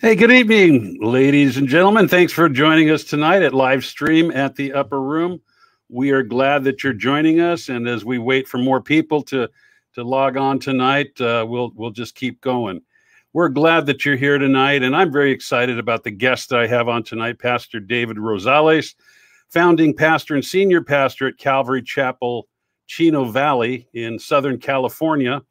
Hey, good evening, ladies and gentlemen. Thanks for joining us tonight at live stream at the Upper Room. We are glad that you're joining us, and as we wait for more people to to log on tonight, uh, we'll we'll just keep going. We're glad that you're here tonight, and I'm very excited about the guest I have on tonight, Pastor David Rosales, founding pastor and senior pastor at Calvary Chapel, Chino Valley in Southern California,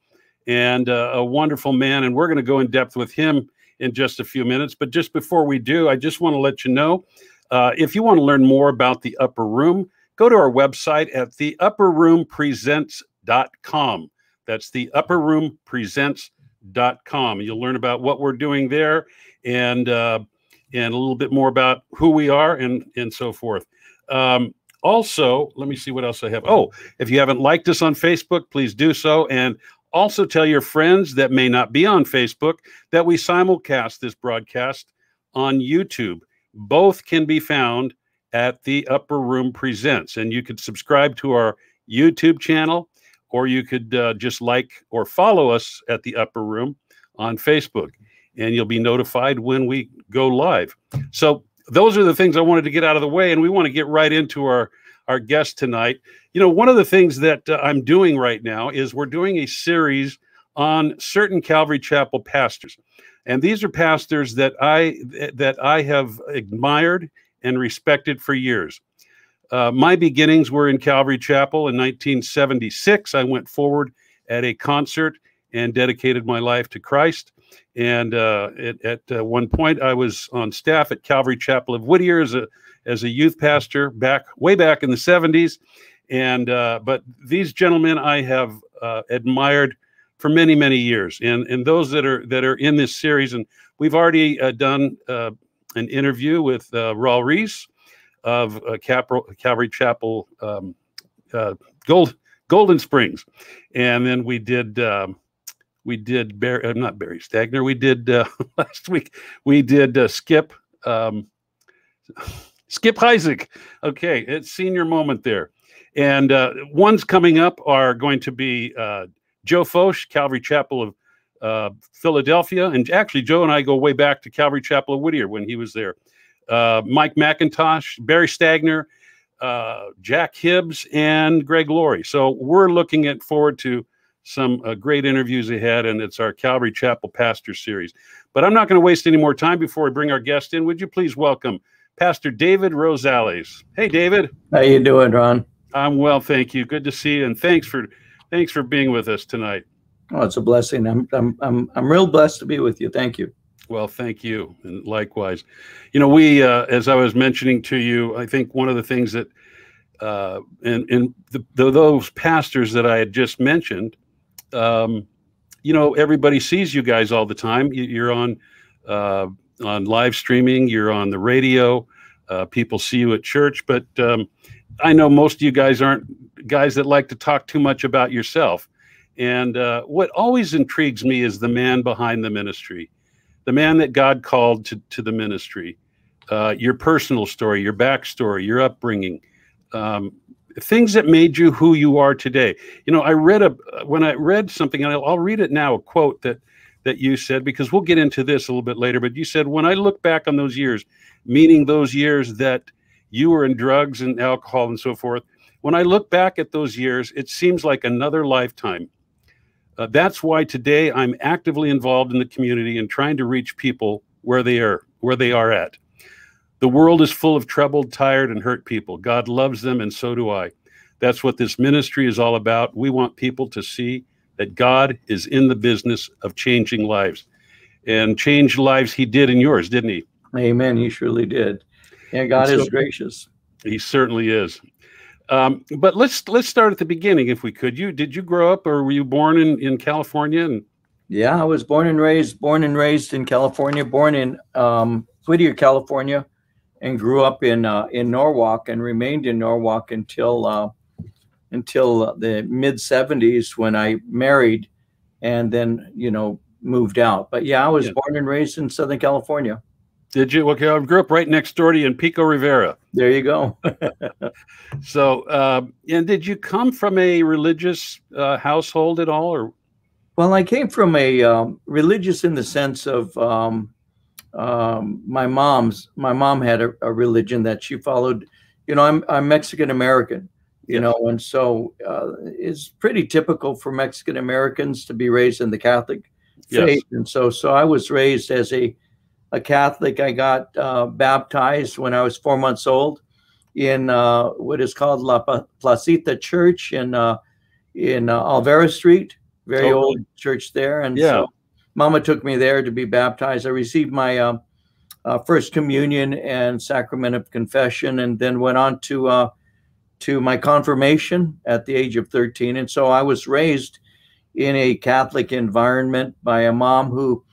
and uh, a wonderful man. And we're going to go in depth with him in just a few minutes. But just before we do, I just want to let you know uh, if you want to learn more about the Upper Room, go to our website at theupperroompresents.com. That's the upperroompresents.com. You'll learn about what we're doing there and uh, and a little bit more about who we are and and so forth. Um, also, let me see what else I have. Oh, if you haven't liked us on Facebook, please do so. And also, tell your friends that may not be on Facebook that we simulcast this broadcast on YouTube. Both can be found at the Upper Room Presents, and you could subscribe to our YouTube channel, or you could uh, just like or follow us at the Upper Room on Facebook, and you'll be notified when we go live. So, those are the things I wanted to get out of the way, and we want to get right into our our guest tonight. You know, one of the things that uh, I'm doing right now is we're doing a series on certain Calvary Chapel pastors. And these are pastors that I that I have admired and respected for years. Uh, my beginnings were in Calvary Chapel in 1976. I went forward at a concert and dedicated my life to Christ. And uh, at, at uh, one point, I was on staff at Calvary Chapel of Whittier as a as a youth pastor back way back in the 70s. And uh, but these gentlemen I have uh, admired for many many years, and and those that are that are in this series, and we've already uh, done uh, an interview with uh, Raul Ries of uh, Calvary Chapel um, Gold Golden Springs, and then we did. Um, we did Barry, uh, not Barry Stagner. We did uh, last week. We did uh, Skip um, Skip Heitzig. Okay, it's senior moment there. And uh, ones coming up are going to be uh, Joe Focht, Calvary Chapel of uh, Philadelphia. And actually, Joe and I go way back to Calvary Chapel of Whittier when he was there. Uh, Mike MacIntosh, Barry Stagner, uh, Jack Hibbs, and Greg Laurie. So we're looking at forward to some uh, great interviews ahead, and it's our Calvary Chapel Pastor Series. But I'm not going to waste any more time before we bring our guest in. Would you please welcome Pastor David Rosales. Hey, David. How you doing, Ron? I'm well, thank you. Good to see you, and thanks for thanks for being with us tonight. Oh, it's a blessing. I'm I'm I'm I'm real blessed to be with you. Thank you. Well, thank you, and likewise. You know, we uh, as I was mentioning to you, I think one of the things that uh, and and the, the, those pastors that I had just mentioned, um, you know, everybody sees you guys all the time. You, are on. Uh, on live streaming, you're on the radio, uh, people see you at church, but um, I know most of you guys aren't guys that like to talk too much about yourself. And uh, what always intrigues me is the man behind the ministry, the man that God called to, to the ministry, uh, your personal story, your backstory, your upbringing, um, things that made you who you are today. You know, I read a when I read something, and I'll, I'll read it now, a quote that that you said, because we'll get into this a little bit later, but you said, when I look back on those years, meaning those years that you were in drugs and alcohol and so forth, when I look back at those years, it seems like another lifetime. Uh, that's why today I'm actively involved in the community and trying to reach people where they are, where they are at. The world is full of troubled, tired, and hurt people. God loves them, and so do I. That's what this ministry is all about. We want people to see that God is in the business of changing lives. And change lives he did in yours, didn't he? Amen. He surely did. And God so, is gracious. He certainly is. Um, but let's let's start at the beginning, if we could. You did you grow up, or were you born in in California? And yeah, I was born and raised born and raised in California. Born in um, Whittier, California, and grew up in uh, in Norwalk and remained in Norwalk until uh, until the mid 70s when I married and then, you know, moved out. But yeah, I was yeah. born and raised in Southern California. Did you? Okay, I grew up right next door to you in Pico Rivera. There you go. so, uh, and did you come from a religious uh, household at all, or? Well, I came from a um, religious in the sense of um, um, my mom's my mom had a, a, religion that she followed. You know, I'm I'm Mexican American. You yes. know, and so uh, it's pretty typical for Mexican Americans to be raised in the Catholic faith. Yes. And so, so I was raised as a a Catholic. I got uh, baptized when I was four months old in uh, what is called La Placita Church in uh, in uh, Olvera Street, very oh, old church there. And yeah. so Mama took me there to be baptized. I received my uh, uh, first communion and sacrament of confession, and then went on to uh, to my confirmation at the age of 13. And so I was raised in a Catholic environment by a mom who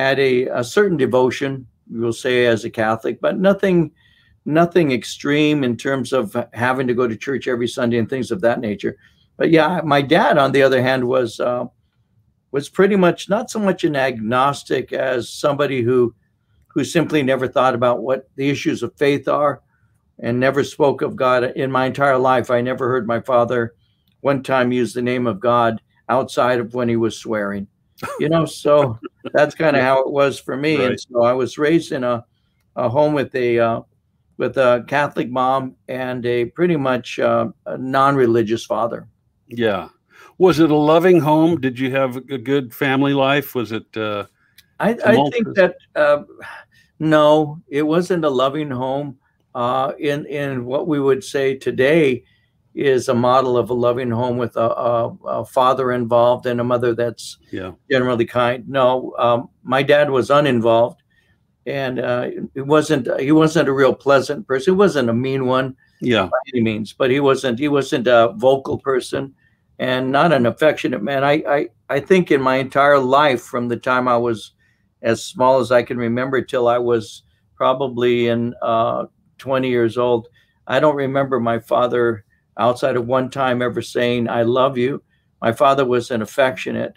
had a, a certain devotion, we will say, as a Catholic, but nothing nothing extreme in terms of having to go to church every Sunday and things of that nature. But yeah, my dad, on the other hand, was uh, was pretty much not so much an agnostic as somebody who who simply never thought about what the issues of faith are and never spoke of God in my entire life. I never heard my father one time use the name of God outside of when he was swearing. You know, so that's kind of how it was for me. Right. And so I was raised in a, a home with a uh, with a Catholic mom and a pretty much uh, a non-religious father. Yeah. Was it a loving home? Did you have a good family life? Was it? Uh, I, I, think that uh, no, it wasn't a loving home. Uh, in in what we would say today is a model of a loving home with a, a, a father involved and a mother that's yeah. generally kind. No, um, my dad was uninvolved, and uh, it wasn't. He wasn't a real pleasant person. He wasn't a mean one, yeah, by any means. But he wasn't. He wasn't a vocal person and not an affectionate man. I, I, I think in my entire life, from the time I was as small as I can remember till I was probably in uh, 20 years old, I don't remember my father outside of one time ever saying, I love you. My father was an affectionate.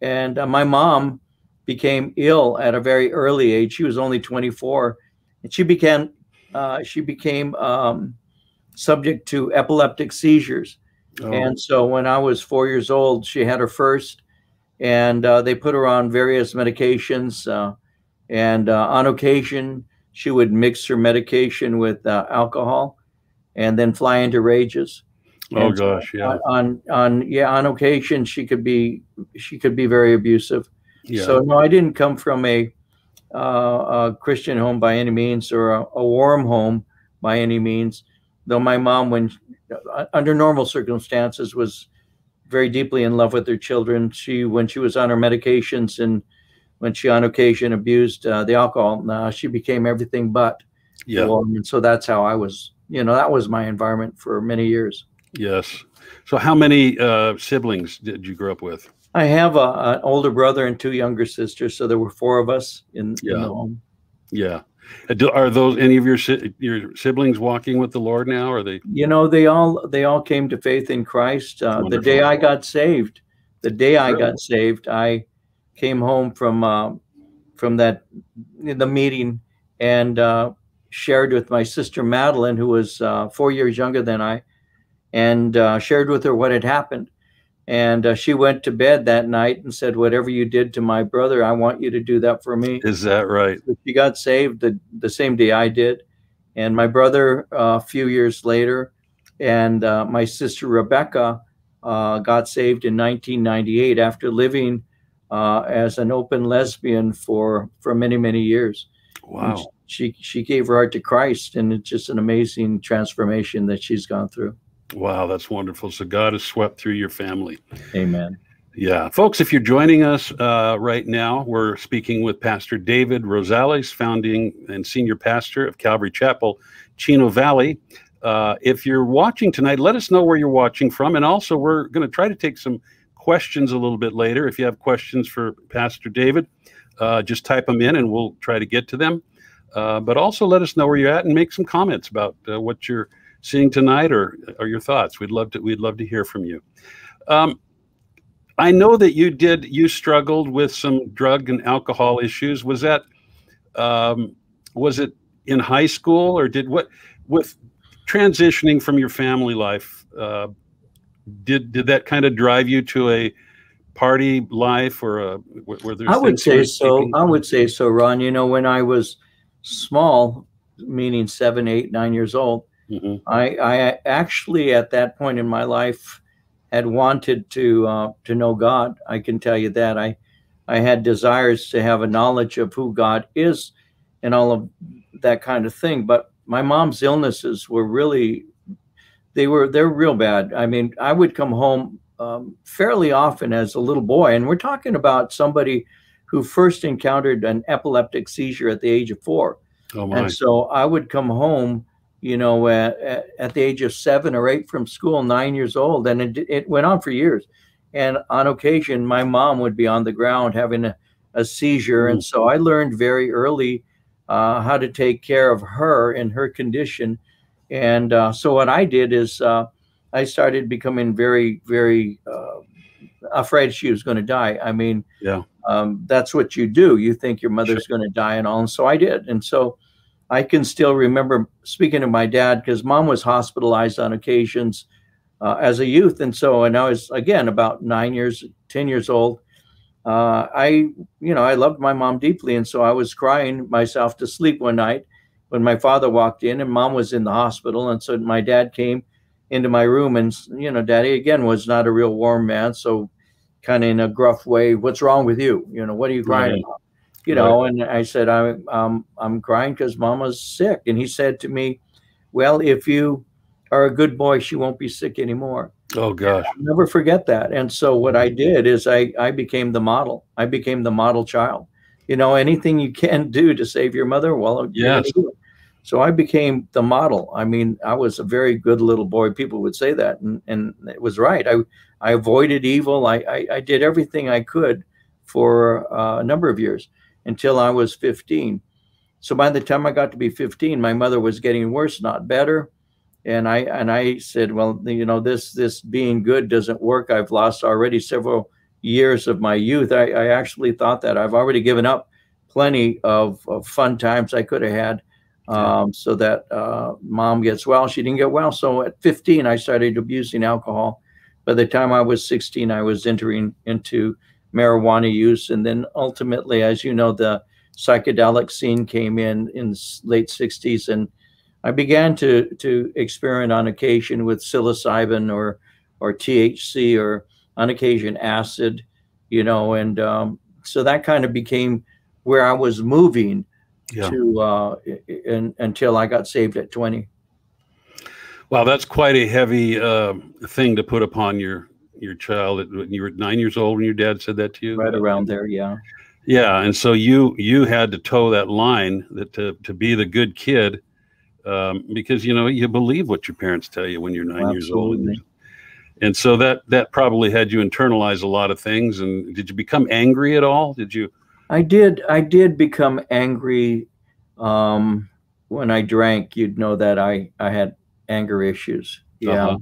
And uh, my mom became ill at a very early age. She was only 24. And she began, uh, she became um, subject to epileptic seizures. Oh. And so when I was four years old, she had her first, and uh, they put her on various medications. Uh, and uh, on occasion, she would mix her medication with uh, alcohol, and then fly into rages. Oh and gosh, yeah. On on yeah, on occasion she could be she could be very abusive. Yeah. So no, I didn't come from a, uh, a Christian home by any means or a, a warm home by any means. Though my mom, when uh, under normal circumstances was very deeply in love with her children. She, when she was on her medications and when she on occasion abused uh, the alcohol, now she became everything but. Yeah. And so that's how I was, you know, that was my environment for many years. Yes. So how many uh, siblings did you grow up with? I have a, an older brother and two younger sisters. So there were four of us in, yeah. in the home. Yeah. Uh, are those any of your your siblings walking with the Lord now? Are they? You know, they all they all came to faith in Christ. Uh, the day I got saved, the day I got saved, I came home from uh, from that the meeting and uh, shared with my sister Madeline, who was uh, four years younger than I, and uh, shared with her what had happened. And uh, she went to bed that night and said, "Whatever you did to my brother, I want you to do that for me." Is that right? So she got saved the the same day I did, and my brother uh, a few years later, and uh, my sister Rebecca uh, got saved in 1998 after living uh, as an open lesbian for for many many years. Wow. She she gave her heart to Christ, and it's just an amazing transformation that she's gone through. Wow, that's wonderful. So God has swept through your family. Amen. Yeah. Folks, if you're joining us uh, right now, we're speaking with Pastor David Rosales, founding and senior pastor of Calvary Chapel, Chino Valley. Uh, if you're watching tonight, let us know where you're watching from. And also, we're going to try to take some questions a little bit later. If you have questions for Pastor David, uh, just type them in and we'll try to get to them. Uh, but also, let us know where you're at and make some comments about uh, what you're seeing tonight, or or your thoughts. We'd love to we'd love to hear from you. Um, I know that you did you struggled with some drug and alcohol issues. Was that um, was it in high school or did what with transitioning from your family life? Uh, did did that kind of drive you to a party life or a, were, were there I would say so. I would say so, Ron. You know, when I was small, meaning seven, eight, nine years old, Mhm. I, I actually at that point in my life had wanted to uh, to know God. I can tell you that I I had desires to have a knowledge of who God is and all of that kind of thing. But my mom's illnesses were really they were they're real bad. I mean, I would come home um, fairly often as a little boy, and we're talking about somebody who first encountered an epileptic seizure at the age of four. Oh my. And so I would come home, you know, at, at, at the age of seven or eight from school, nine years old, and it, it went on for years. And on occasion, my mom would be on the ground having a, a seizure. And so I learned very early uh, how to take care of her in her condition. And uh, so what I did is uh, I started becoming very, very uh, afraid she was going to die. I mean, Yeah. um, that's what you do. You think your mother's going to die and all. And so I did. And so I can still remember speaking to my dad because mom was hospitalized on occasions uh, as a youth. And so, and I was, again, about nine years, 10 years old. Uh, I, you know, I loved my mom deeply. And so I was crying myself to sleep one night when my father walked in and mom was in the hospital. And so my dad came into my room and, you know, daddy again was not a real warm man. So kind of in a gruff way, what's wrong with you? You know, what are you crying Right. about? You know, and I said, I'm, um, I'm crying because mama's sick. And he said to me, well, if you are a good boy, she won't be sick anymore. Oh gosh. Never forget that. And so what I did is I, I became the model. I became the model child. You know, anything you can do to save your mother, well, Yes. do it. So I became the model. I mean, I was a very good little boy. People would say that, and, and it was right. I I avoided evil. I I, I did everything I could for uh, a number of years until I was 15. So by the time I got to be 15, my mother was getting worse, not better. And I and I said, well, you know, this this being good doesn't work. I've lost already several years of my youth. I, I actually thought that I've already given up plenty of, of fun times I could have had um, so that uh, mom gets well. She didn't get well. So at 15, I started abusing alcohol. By the time I was 16, I was entering into marijuana use. And then ultimately, as you know, the psychedelic scene came in in late 60s. And I began to, to experiment on occasion with psilocybin or, or THC or on occasion acid, you know, and um, so that kind of became where I was moving Yeah. to uh, in, until I got saved at 20. Wow, that's quite a heavy uh, thing to put upon your your child. When you were nine years old, when your dad said that to you, Right around there, yeah. Yeah, and so you you had to toe that line that to to be the good kid, um, because you know you believe what your parents tell you when you're nine years old, and, and so that that probably had you internalize a lot of things. And did you become angry at all? Did you? I did. I did become angry um, when I drank. You'd know that I I had anger issues. Yeah, Uh-huh.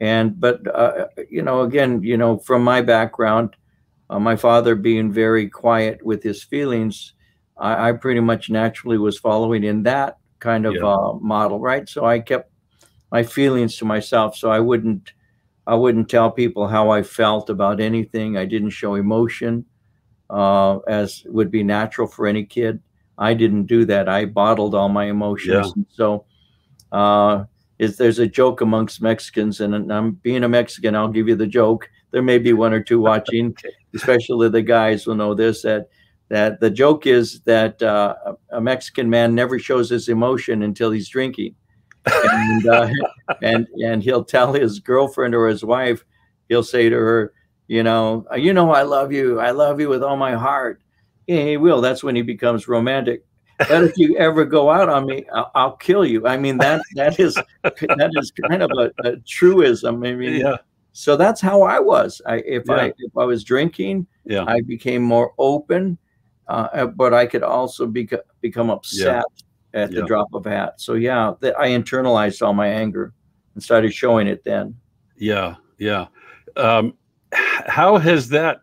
and but uh, you know, again, you know, from my background, uh, my father being very quiet with his feelings, I, I pretty much naturally was following in that kind of Yeah. uh, model, right? So I kept my feelings to myself, so I wouldn't I wouldn't tell people how I felt about anything. I didn't show emotion uh, as would be natural for any kid. I didn't do that. I bottled all my emotions. And so, uh, is there's a joke amongst Mexicans, and I'm being a Mexican. I'll give you the joke. There may be one or two watching, especially the guys will know this. That that the joke is that uh, a Mexican man never shows his emotion until he's drinking, and uh, and and he'll tell his girlfriend or his wife, he'll say to her, you know, you know, I love you. I love you with all my heart. Yeah, he will. That's when he becomes romantic. But if you ever go out on me, I'll, I'll kill you. I mean, that that is that is kind of a, a truism. I mean, Yeah, so that's how I was. I if I if I was drinking, yeah, I became more open, uh, but I could also beca- become upset at the drop of a hat. So yeah, that I internalized all my anger and started showing it then. yeah, yeah. Um, how has that?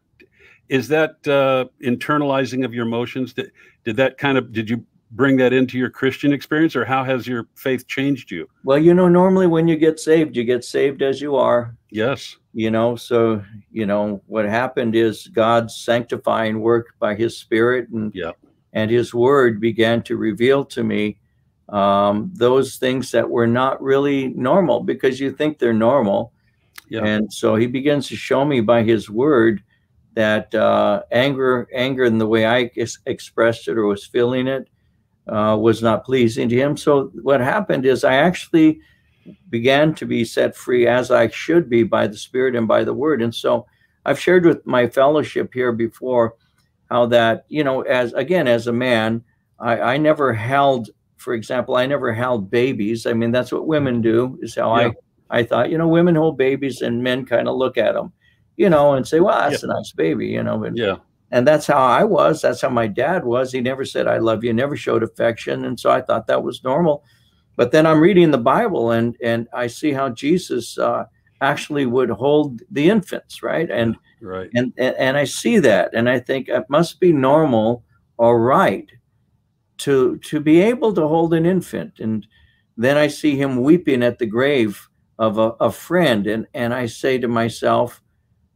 Is that uh, internalizing of your emotions? Did, did that kind of? Did you bring that into your Christian experience, or how has your faith changed you? Well, you know, normally when you get saved, you get saved as you are. Yes. You know, so you know what happened is God's sanctifying work by His Spirit and Yeah. and His Word began to reveal to me um, those things that were not really normal because you think they're normal, Yeah. and so He begins to show me by His Word that uh, anger, anger, in the way I ex- expressed it or was feeling it, uh, was not pleasing to Him. So what happened is I actually began to be set free as I should be by the Spirit and by the Word. And so I've shared with my fellowship here before how that, you know, as again, as a man, I, I never held, for example, I never held babies. I mean, that's what women do, is how Yeah. I, I thought, you know, women hold babies and men kind of look at them, you know, and say, well, that's a nice baby, you know. And, Yeah. and that's how I was. That's how my dad was. He never said, I love you, never showed affection. And so I thought that was normal. But then I'm reading the Bible and, and I see how Jesus uh, actually would hold the infants, right? And, Right. and, and, and I see that. And I think it must be normal or right to, to be able to hold an infant. And then I see him weeping at the grave of a, a friend. And, and I say to myself,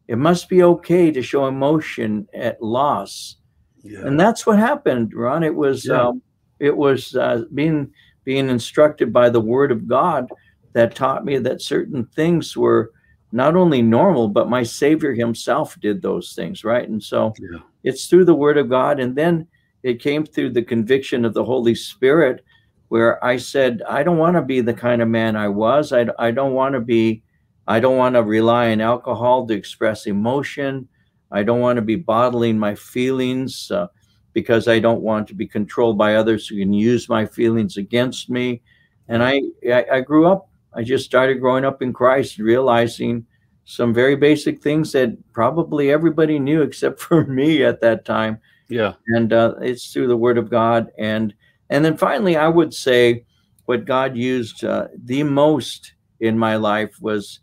it must be okay to show emotion at loss Yeah. and that's what happened ron it was Yeah. um, it was uh, being being instructed by the word of god that taught me that certain things were not only normal but my savior himself did those things right and so Yeah. it's through the word of god and then it came through the conviction of the holy spirit where i said i don't want to be the kind of man i was. I, I don't want to be i don't want to rely on alcohol to express emotion. I don't want to be bottling my feelings uh, because i don't want to be controlled by others who can use my feelings against me. And I, I i grew up i just started growing up in christ realizing some very basic things that probably everybody knew except for me at that time. Yeah. and uh, it's through the word of god and and then finally i would say what god used uh, the most in my life was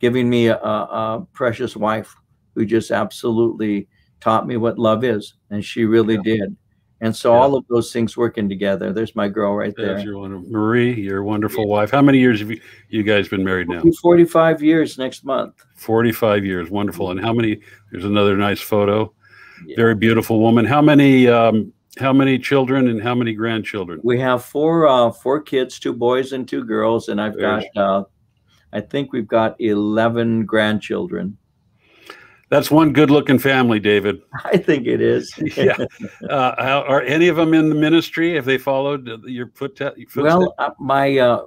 giving me a, a precious wife who just absolutely taught me what love is and she really Yeah. did and so Yeah. all of those things working together there's my girl right there There's your wonderful Marie, your wonderful wife. How many years have you, you guys been married now? 45 years next month 45 years. Wonderful. And how many? There's another nice photo. Yeah. Very beautiful woman. How many? Um, how many children and how many grandchildren? we have four uh four kids two boys and two girls and i've got uh i think we've got 11 grandchildren That's one good-looking family, David. i think it is Yeah. Uh, are any of them in the ministry? Have they followed your foot? footsteps? well uh, my uh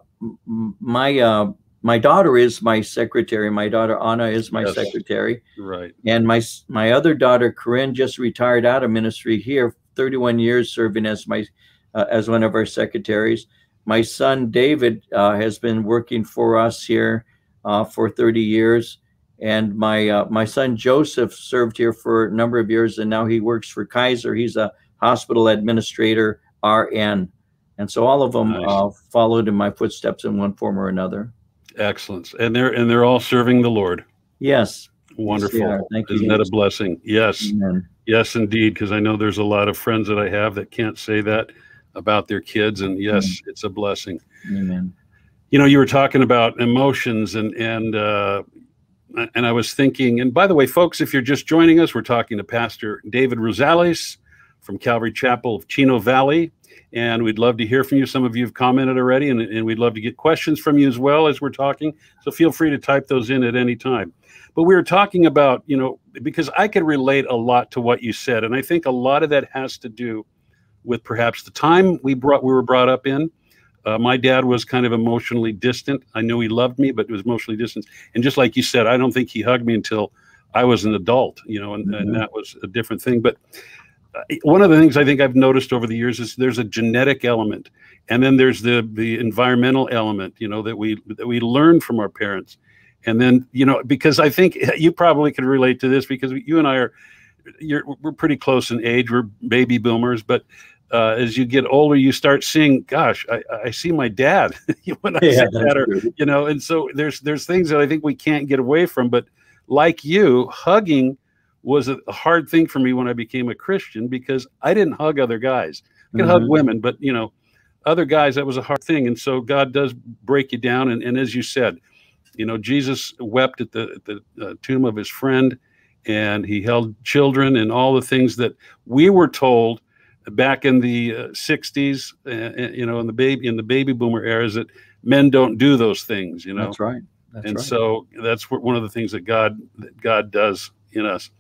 my uh my daughter is my secretary my daughter anna is my Yes. secretary right. and my my other daughter corinne just retired out of ministry here 31 years serving as my uh, as one of our secretaries my son david uh, has been working for us here uh, for 30 years and my uh, my son joseph served here for a number of years and now he works for kaiser he's a hospital administrator rn and so all of them Nice. uh, followed in my footsteps in one form or another Excellent. And they're and they're all serving the Lord. yes Wonderful. are. Thank you, Isn't that a blessing? Yes. amen Yes, indeed. Because I know there's a lot of friends that I have that can't say that about their kids, and yes, Mm-hmm. it's a blessing. amen You know, you were talking about emotions, and and uh, and I was thinking. And by the way, folks, if you're just joining us, we're talking to Pastor David Rosales from Calvary Chapel of Chino Valley, and we'd love to hear from you. Some of you have commented already, and, and we'd love to get questions from you as well as we're talking. So feel free to type those in at any time. But we were talking about, you know, because I could relate a lot to what you said, and I think a lot of that has to do with perhaps the time we brought we were brought up in. Uh, my dad was kind of emotionally distant. I knew he loved me, but it was emotionally distant. And just like you said, I don't think he hugged me until I was an adult, you know, and, and Mhm. that was a different thing. But uh, one of the things I think I've noticed over the years is there's a genetic element, and then there's the the environmental element, you know, that we that we learn from our parents, and then you know because I think you probably could relate to this because you and I are you're we're pretty close in age. We're baby boomers, but uh, as you get older, you start seeing, gosh, I, I see my dad when I say that's that, or you know, and so there's there's things that I think we can't get away from. But like you, hugging was a hard thing for me when I became a Christian because I didn't hug other guys. i could hug Mhm. women, but you know, other guys that was a hard thing, and so God does break you down. And, and as you said, you know, Jesus wept at the at the uh, tomb of his friend, and he held children and all the things that we were told back in the uh, 60s, uh, you know, in the baby in the baby boomer eras that men don't do those things, you know. That's right. That's and right. so that's one of the things that God that God does in us.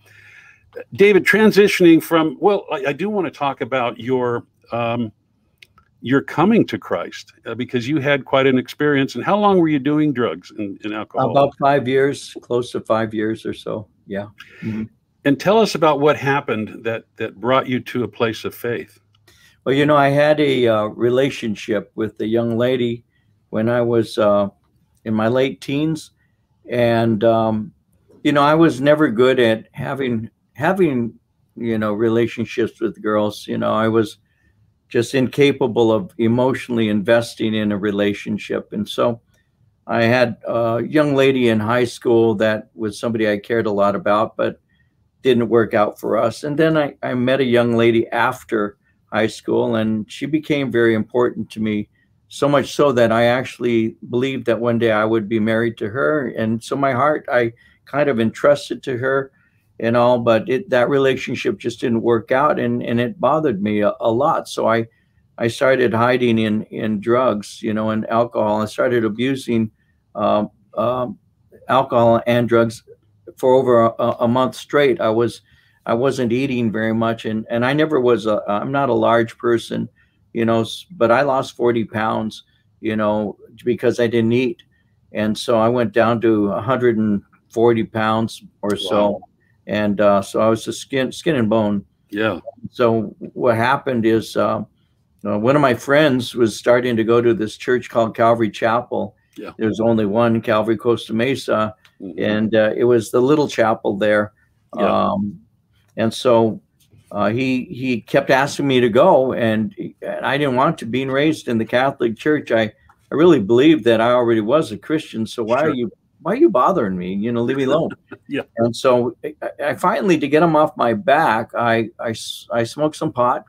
David, transitioning from well, I, I do want to talk about your um, your coming to Christ uh, because you had quite an experience. And how long were you doing drugs and, and alcohol? About five years, close to five years or so. Yeah. Mhm. and tell us about what happened that that brought you to a place of faith. Well, you know, I had a uh, relationship with a young lady when I was uh, in my late teens, and um, you know, I was never good at having having you know relationships with girls. You know, I was just incapable of emotionally investing in a relationship, and so I had a young lady in high school that was somebody I cared a lot about, but didn't work out for us. And then I, I met a young lady after high school, and she became very important to me. So much so that I actually believed that one day I would be married to her. And so my heart, I kind of entrusted to her and all, but it, that relationship just didn't work out, and, and it bothered me a, a lot. So I, I started hiding in in drugs, you know, and alcohol. I started abusing um, um, alcohol and drugs for over a, a month straight. I was I wasn't eating very much, and and I never was. I'm not a large person, you know, but I lost 40 pounds, you know, because I didn't eat, and so I went down to 140 pounds or so. And uh, so I was just skin skin and bone. Yeah, So what happened is. Uh, uh, one of my friends was starting to go to this church called Calvary Chapel. Yeah. There's only one Calvary Costa Mesa, Mhm. and uh, it was the little chapel there. Yeah. Um, and so uh, he he kept asking me to go, and, and I didn't want to. Being raised in the Catholic Church, I I really believed that I already was a Christian. So why Sure. are you why are you bothering me? You know, leave me alone. Yeah. And so I, I finally, to get him off my back, I, I, I smoked some pot.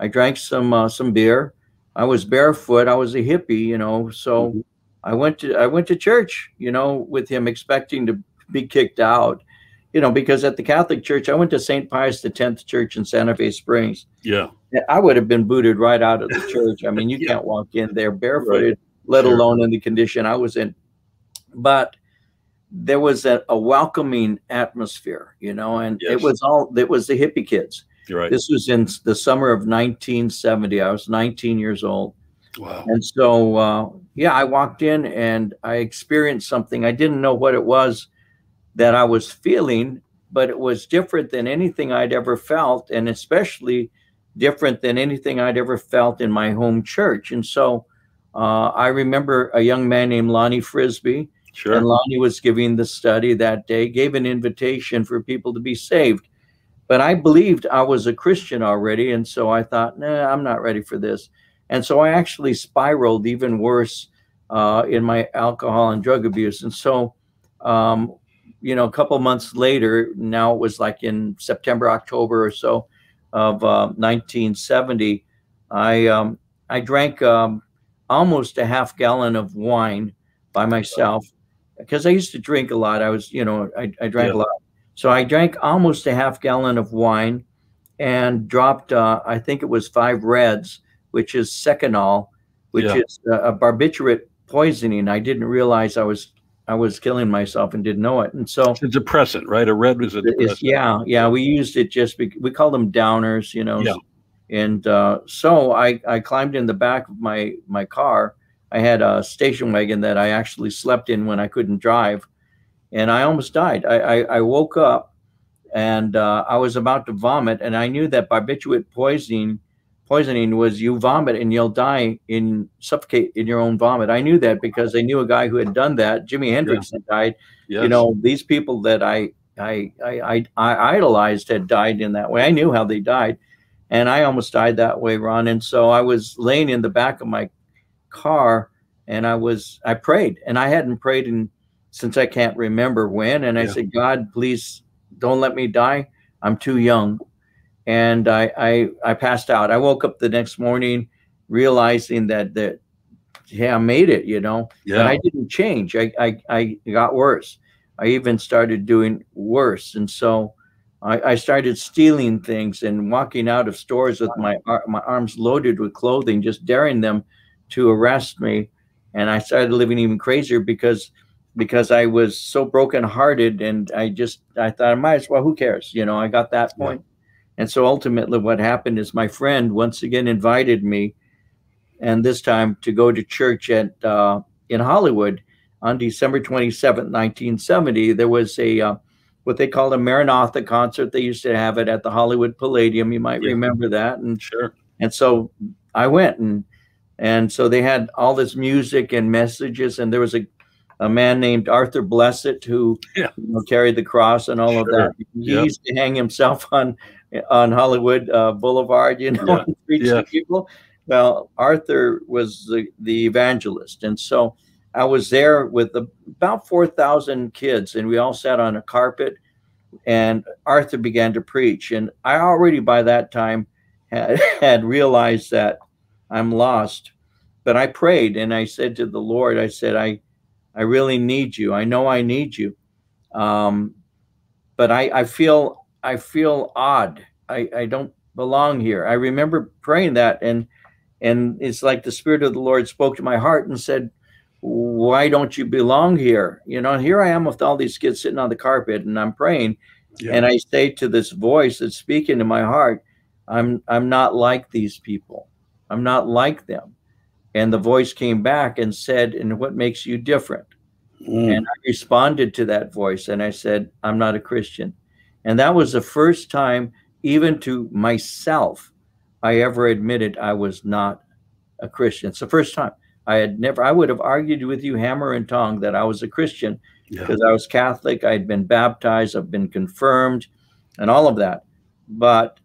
I drank some uh, some beer. I was barefoot. I was a hippie, you know. So Mhm. I went to I went to church, you know, with him, expecting to be kicked out, you know, because at the Catholic Church, I went to St. Pius X Church in Santa Fe Springs. yeah, I would have been booted right out of the church. I mean, you Yeah. can't walk in there barefooted, let Sure. alone in the condition I was in. But there was a, a welcoming atmosphere, you know, and Yes. it was all it was the hippie kids. you're right. This was in the summer of 1970. I was 19 years old. wow. And so, uh, yeah, I walked in and I experienced something. I didn't know what it was that I was feeling, but it was different than anything I'd ever felt, and especially different than anything I'd ever felt in my home church. And so, uh, I remember a young man named Lonnie Frisbee, Sure. and Lonnie was giving the study that day, gave an invitation for people to be saved. But I believed I was a Christian already. And so I thought, nah, I'm not ready for this. And so I actually spiraled even worse uh, in my alcohol and drug abuse. And so, um, you know, a couple months later, now it was like in September, October or so of uh, 1970, I um, I drank um, almost a half gallon of wine by myself because I used to drink a lot. I was, you know, I, I drank Yeah. a lot. So I drank almost a half gallon of wine and dropped, uh, I think it was five reds, which is Seconal, which Yeah. is a, a barbiturate poisoning. I didn't realize I was I was killing myself and didn't know it. And so It's a depressant, right? A red was a depressant. yeah, yeah, we used it just be, we called them downers, you know. Yeah. And uh, so I I climbed in the back of my my car. I had a station wagon that I actually slept in when I couldn't drive, and I almost died. I I, I woke up, and uh, I was about to vomit, and I knew that barbiturate poisoning poisoning was you vomit and you'll die in suffocate in your own vomit. I knew that because I knew a guy who had done that. Jimi Hendrix had died Yes. you know these people that I, I I I I idolized had died in that way. I knew how they died, and I almost died that way, Ron. And so I was laying in the back of my car, and I was I prayed, and I hadn't prayed in since I can't remember when. And I Yeah. said, God, please don't let me die. I'm too young. and I, I I passed out. I woke up the next morning realizing that that yeah, I made it, you know. Yeah. But I didn't change. I, I I got worse. I even started doing worse, and so I, I started stealing things and walking out of stores with my my arms loaded with clothing, just daring them to arrest me. And I started living even crazier because because I was so brokenhearted, and I just I thought I might as well. Who cares? You know, I got that Yeah. point. And so ultimately, what happened is my friend once again invited me, and this time to go to church at uh, in Hollywood on December twenty seventh, nineteen seventy. There was a uh, what they called a Maranatha concert. They used to have it at the Hollywood Palladium. You might Yeah. remember that. And Sure. and so I went and and so they had all this music and messages, and there was a a man named Arthur Blessitt who Yeah. you know, carried the cross and all of that. He Yep. used to hang himself on on Hollywood uh, Boulevard, you know, Yeah. and preach Yeah. to people. Well, Arthur was the, the evangelist, and so I was there with about four thousand kids, and we all sat on a carpet. And Arthur began to preach, and I already by that time had, had realized that I'm lost. But I prayed and I said to the Lord, I said, I, I really need you. I know I need you. Um, but I, I feel, I feel odd. I, I don't belong here. I remember praying that and, and it's like the Spirit of the Lord spoke to my heart and said, why don't you belong here? You know, here I am with all these kids sitting on the carpet and I'm praying Yeah. and I say to this voice that's speaking to my heart, I'm I'm not like these people. I'm not like them. And the voice came back and said, And what makes you different? Mm. And I responded to that voice and I said, I'm not a Christian. And that was the first time, even to myself, I ever admitted I was not a Christian. It's the first time. I had never, I would have argued with you hammer and tong that I was a Christian yeah. because I was Catholic. I'd been baptized, I've been confirmed, and all of that. But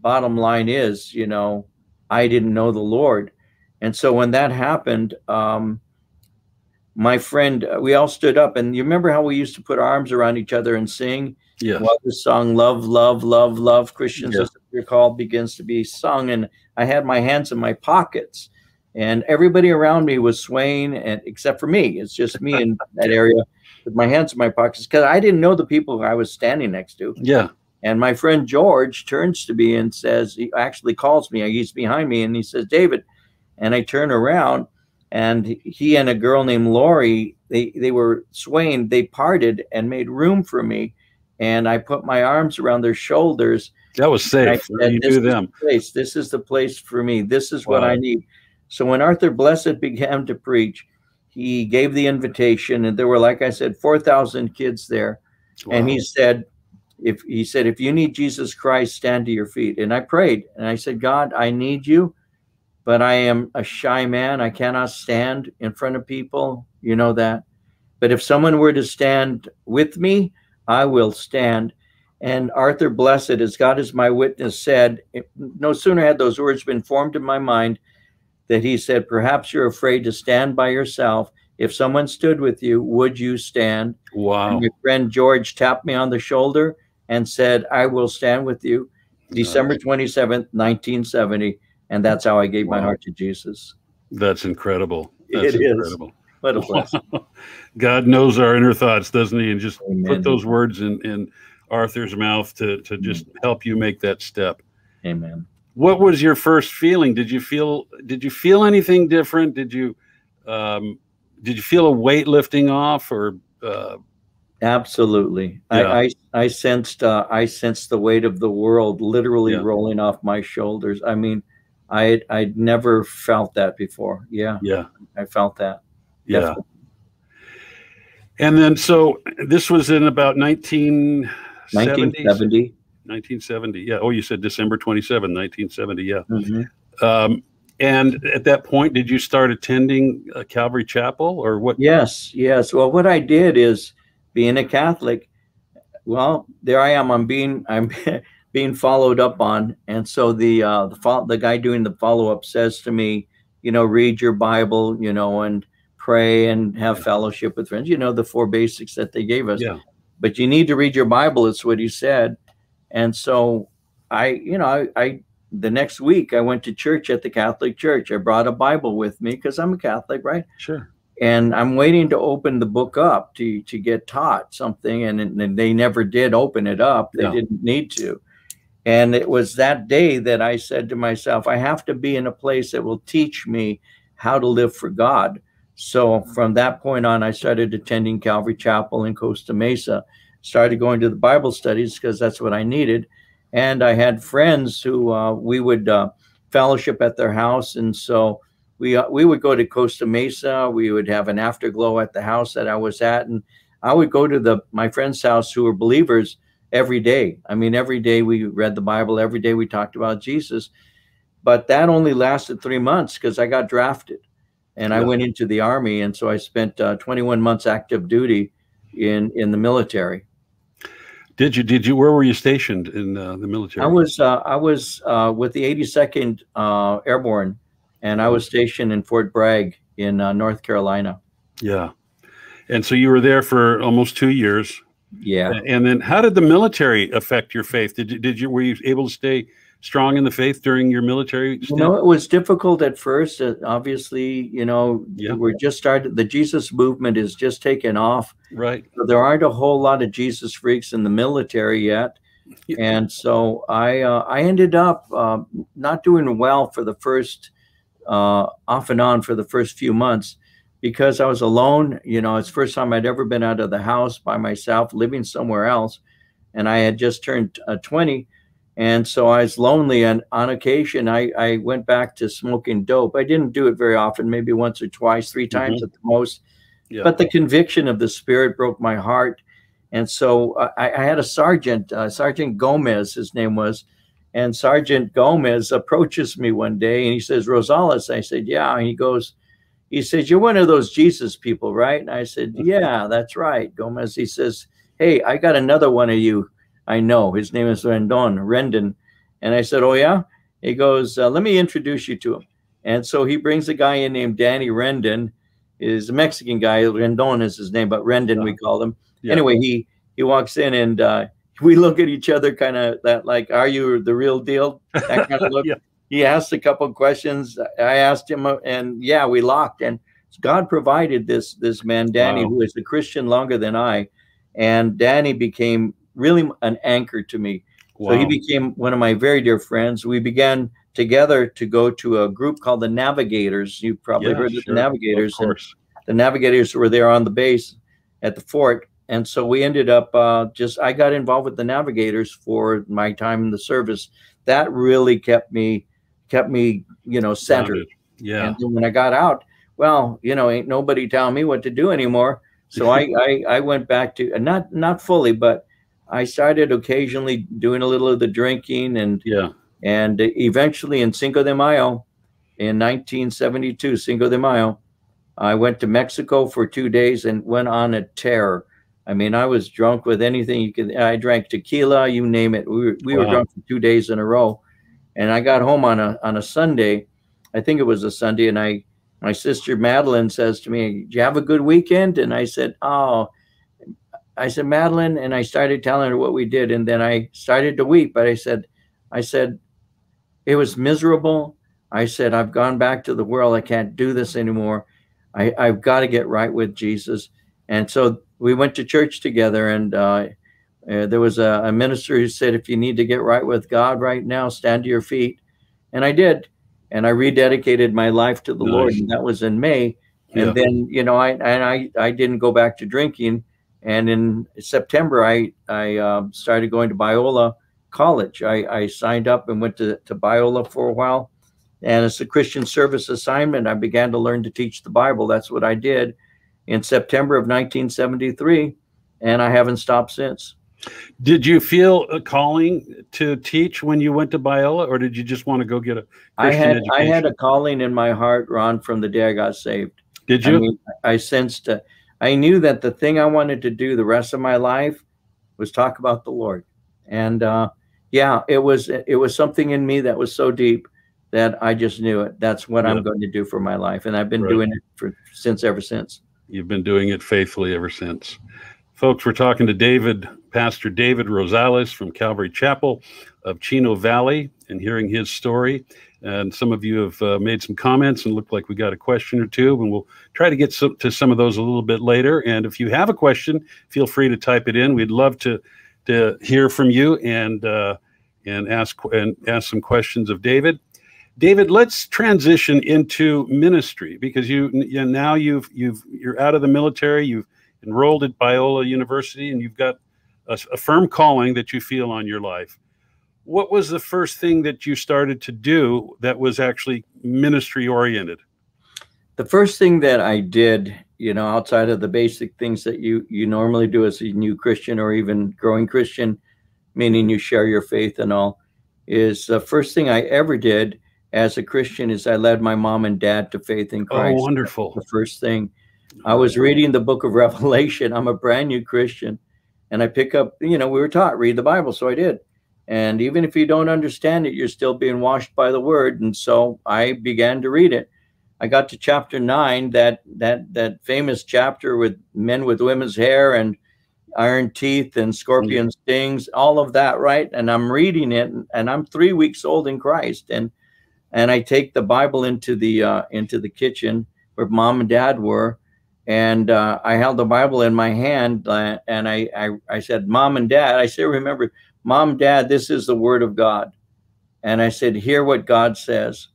bottom line is, you know, I didn't know the Lord. And so when that happened, um, my friend, uh, we all stood up. And you remember how we used to put arms around each other and sing? Yeah. While the song Love, Love, Love, Love, Christians, you're called, begins to be sung. And I had my hands in my pockets. And everybody around me was swaying, and except for me, it's just me in that area with my hands in my pockets because I didn't know the people I was standing next to. Yeah. And my friend George turns to me and says, he actually calls me. He's behind me and he says, David. And I turn around and he and a girl named Lori, they, they were swaying, they parted and made room for me. And I put my arms around their shoulders. That was safe. said, You this knew is them. the place. This is the place for me. This is what I need. So when Arthur Blessitt began to preach, he gave the invitation, and there were, like I said, 4,000 kids there and he said if he said if you need jesus christ stand to your feet. And i prayed and i said god i need you but i am a shy man. I cannot stand in front of people. You know that. But if someone were to stand with me i will stand. And Arthur Blessitt as god is my witness said no sooner had those words been formed in my mind that he said perhaps you're afraid to stand by yourself. If someone stood with you would you stand? Wow. and my friend George tapped me on the shoulder and said, I will stand with you December 27th, 1970. And that's how I gave my heart to Jesus. That's incredible. That's It is. incredible. What a blessing. God knows our inner thoughts, doesn't he? And just Amen. put those words in, in Arthur's mouth to, to just help you make that step. Amen. What was your first feeling? Did you feel did you feel anything different? Did you um, did you feel a weight lifting off or uh, Absolutely. Yeah. I, I I sensed uh, I sensed the weight of the world literally Yeah. rolling off my shoulders. I mean, I I'd never felt that before. Yeah, yeah, I felt that. yeah. Definitely. And then so this was in about 1970. 1970. 1970. Yeah. Oh, you said December 27, 1970. Yeah. Mhm. Um, and at that point, did you start attending uh, Calvary Chapel or what? Yes, yes. Well, what I did is, being a Catholic, well, there I am. I'm being I'm being followed up on, and so the uh, the fol- the guy doing the follow up says to me, you know, read your Bible, you know, and pray and have fellowship with friends. You know, the four basics that they gave us. Yeah. But you need to read your Bible. It's what he said, and so I, you know, I, I the next week I went to church at the Catholic Church. I brought a Bible with me because I'm a Catholic, right? Sure. And I'm waiting to open the book up to to get taught something, and, and they never did open it up. They Yeah. didn't need to. And it was that day that I said to myself, I have to be in a place that will teach me how to live for God. So from that point on, I started attending Calvary Chapel in Costa Mesa, started going to the Bible studies because that's what I needed. And I had friends who uh, we would uh, fellowship at their house. And so we, uh, we would go to Costa Mesa. We would have an afterglow at the house that I was at. And I would go to the my friend's house who were believers every day. I mean, every day we read the Bible, every day we talked about Jesus. But that only lasted three months because I got drafted and I went into the army. And so I spent uh, 21 months active duty in, in the military. Did you? Did you? Where were you stationed in uh, the military? I was uh, I was uh, with the 82nd uh, Airborne, and I was stationed in Fort Bragg in uh, North Carolina. Yeah. And so you were there for almost two years. Yeah. And then, how did the military affect your faith? Did you, did you were you able to stay strong in the faith during your military? You stint? know, it was difficult at first. Uh, obviously, you know, Yeah. we're just started. The Jesus movement is just taking off. right. There aren't a whole lot of Jesus freaks in the military yet, Yeah. and so I uh, I ended up uh, not doing well for the first uh, off and on for the first few months because I was alone. You know, it's the first time I'd ever been out of the house by myself, living somewhere else, and I had just turned uh, twenty. And so I was lonely, and on occasion, I, I went back to smoking dope. I didn't do it very often, maybe once or twice, three times at the most. Yeah. But the conviction of the Spirit broke my heart. And so uh, I, I had a sergeant, uh, Sergeant Gomez, his name was. And Sergeant Gomez approaches me one day and he says, Rosales. I said, Yeah. And he goes, He says, You're one of those Jesus people, right? And I said, Yeah, that's right. Gomez, he says, Hey, I got another one of you. I know. His name is Rendon, Rendon. And I said, Oh, yeah? He goes, uh, Let me introduce you to him. And so he brings a guy in named Danny Rendon. Is a Mexican guy. Rendon is his name, but Rendon we call him. Yeah. Anyway, he he walks in and uh, we look at each other, kind of that like, "Are you the real deal?" That kind of look. Yeah. He asked a couple of questions. I asked him, uh, and yeah, we locked. And God provided this this man, Danny, Wow. who is a Christian longer than I, and Danny became really an anchor to me. So he became one of my very dear friends. We began together to go to a group called the Navigators. You've probably Yeah, heard of sure. the Navigators. Of and course. the Navigators were there on the base at the fort. And so we ended up uh, just, I got involved with the Navigators for my time in the service. That really kept me, kept me, you know, centered. Yeah. And then when I got out, well, you know, ain't nobody telling me what to do anymore. So I, I, I went back to not not fully, but I started occasionally doing a little of the drinking and Yeah. and eventually in Cinco de Mayo, in 1972, Cinco de Mayo, I went to Mexico for two days and went on a tear. I mean, I was drunk with anything you could. I drank tequila, you name it. We were, we were drunk for two days in a row, and I got home on a on a Sunday. I think it was a Sunday, and I my sister Madeline says to me, "Did you have a good weekend?" And I said, "Oh." I said, Madeline, and I started telling her what we did, and then I started to weep. But I said, I said, it was miserable. I said, I've gone back to the world. I can't do this anymore. I, I've got to get right with Jesus. And so we went to church together, and uh, uh, there was a, a minister who said, if you need to get right with God right now, stand to your feet. And I did. And I rededicated my life to the Lord, and that was in May. And Yeah. then, you know, I and I, I didn't go back to drinking. And in September, I I um, started going to Biola College. I, I signed up and went to, to Biola for a while. And it's a Christian service assignment. I began to learn to teach the Bible. That's what I did in September of 1973. And I haven't stopped since. Did you feel a calling to teach when you went to Biola, or did you just want to go get a I had I had a calling in my heart, Ron, from the day I got saved. Did I you? mean, I sensed, uh, I knew that the thing I wanted to do the rest of my life was talk about the Lord. And uh, yeah, it was it was something in me that was so deep that I just knew it. That's what Yeah. I'm going to do for my life, and I've been Right. doing it for since ever since. You've been doing it faithfully ever since. Folks, we're talking to David, Pastor David Rosales from Calvary Chapel of Chino Valley, and hearing his story. And some of you have uh, made some comments and looked like we got a question or two, and we'll try to get some, to some of those a little bit later. And if you have a question, feel free to type it in. We'd love to to hear from you and uh, and ask and ask some questions of David. David, let's transition into ministry because you, you now you've you've you're out of the military. You've enrolled at Biola University, and you've got a, a firm calling that you feel on your life. What was the first thing that you started to do that was actually ministry oriented? The first thing that I did, you know, outside of the basic things that you you normally do as a new Christian or even growing Christian, meaning you share your faith and all, is the first thing I ever did as a Christian is I led my mom and dad to faith in oh, Christ. Oh, wonderful. The first thing. I was reading the book of Revelation. I'm a brand new Christian. And I pick up, you know, we were taught read the Bible, so I did. And even if you don't understand it, you're still being washed by the word. And so I began to read it. I got to chapter nine, that that that famous chapter with men with women's hair and iron teeth and scorpion mm-hmm. stings, all of that, right? And I'm reading it, and I'm three weeks old in Christ, and and I take the Bible into the uh, into the kitchen where mom and dad were, and uh, I held the Bible in my hand, uh, and I, I, I said, "Mom and Dad," I still remember, "Mom, Dad, this is the Word of God," and I said, "Hear what God says,"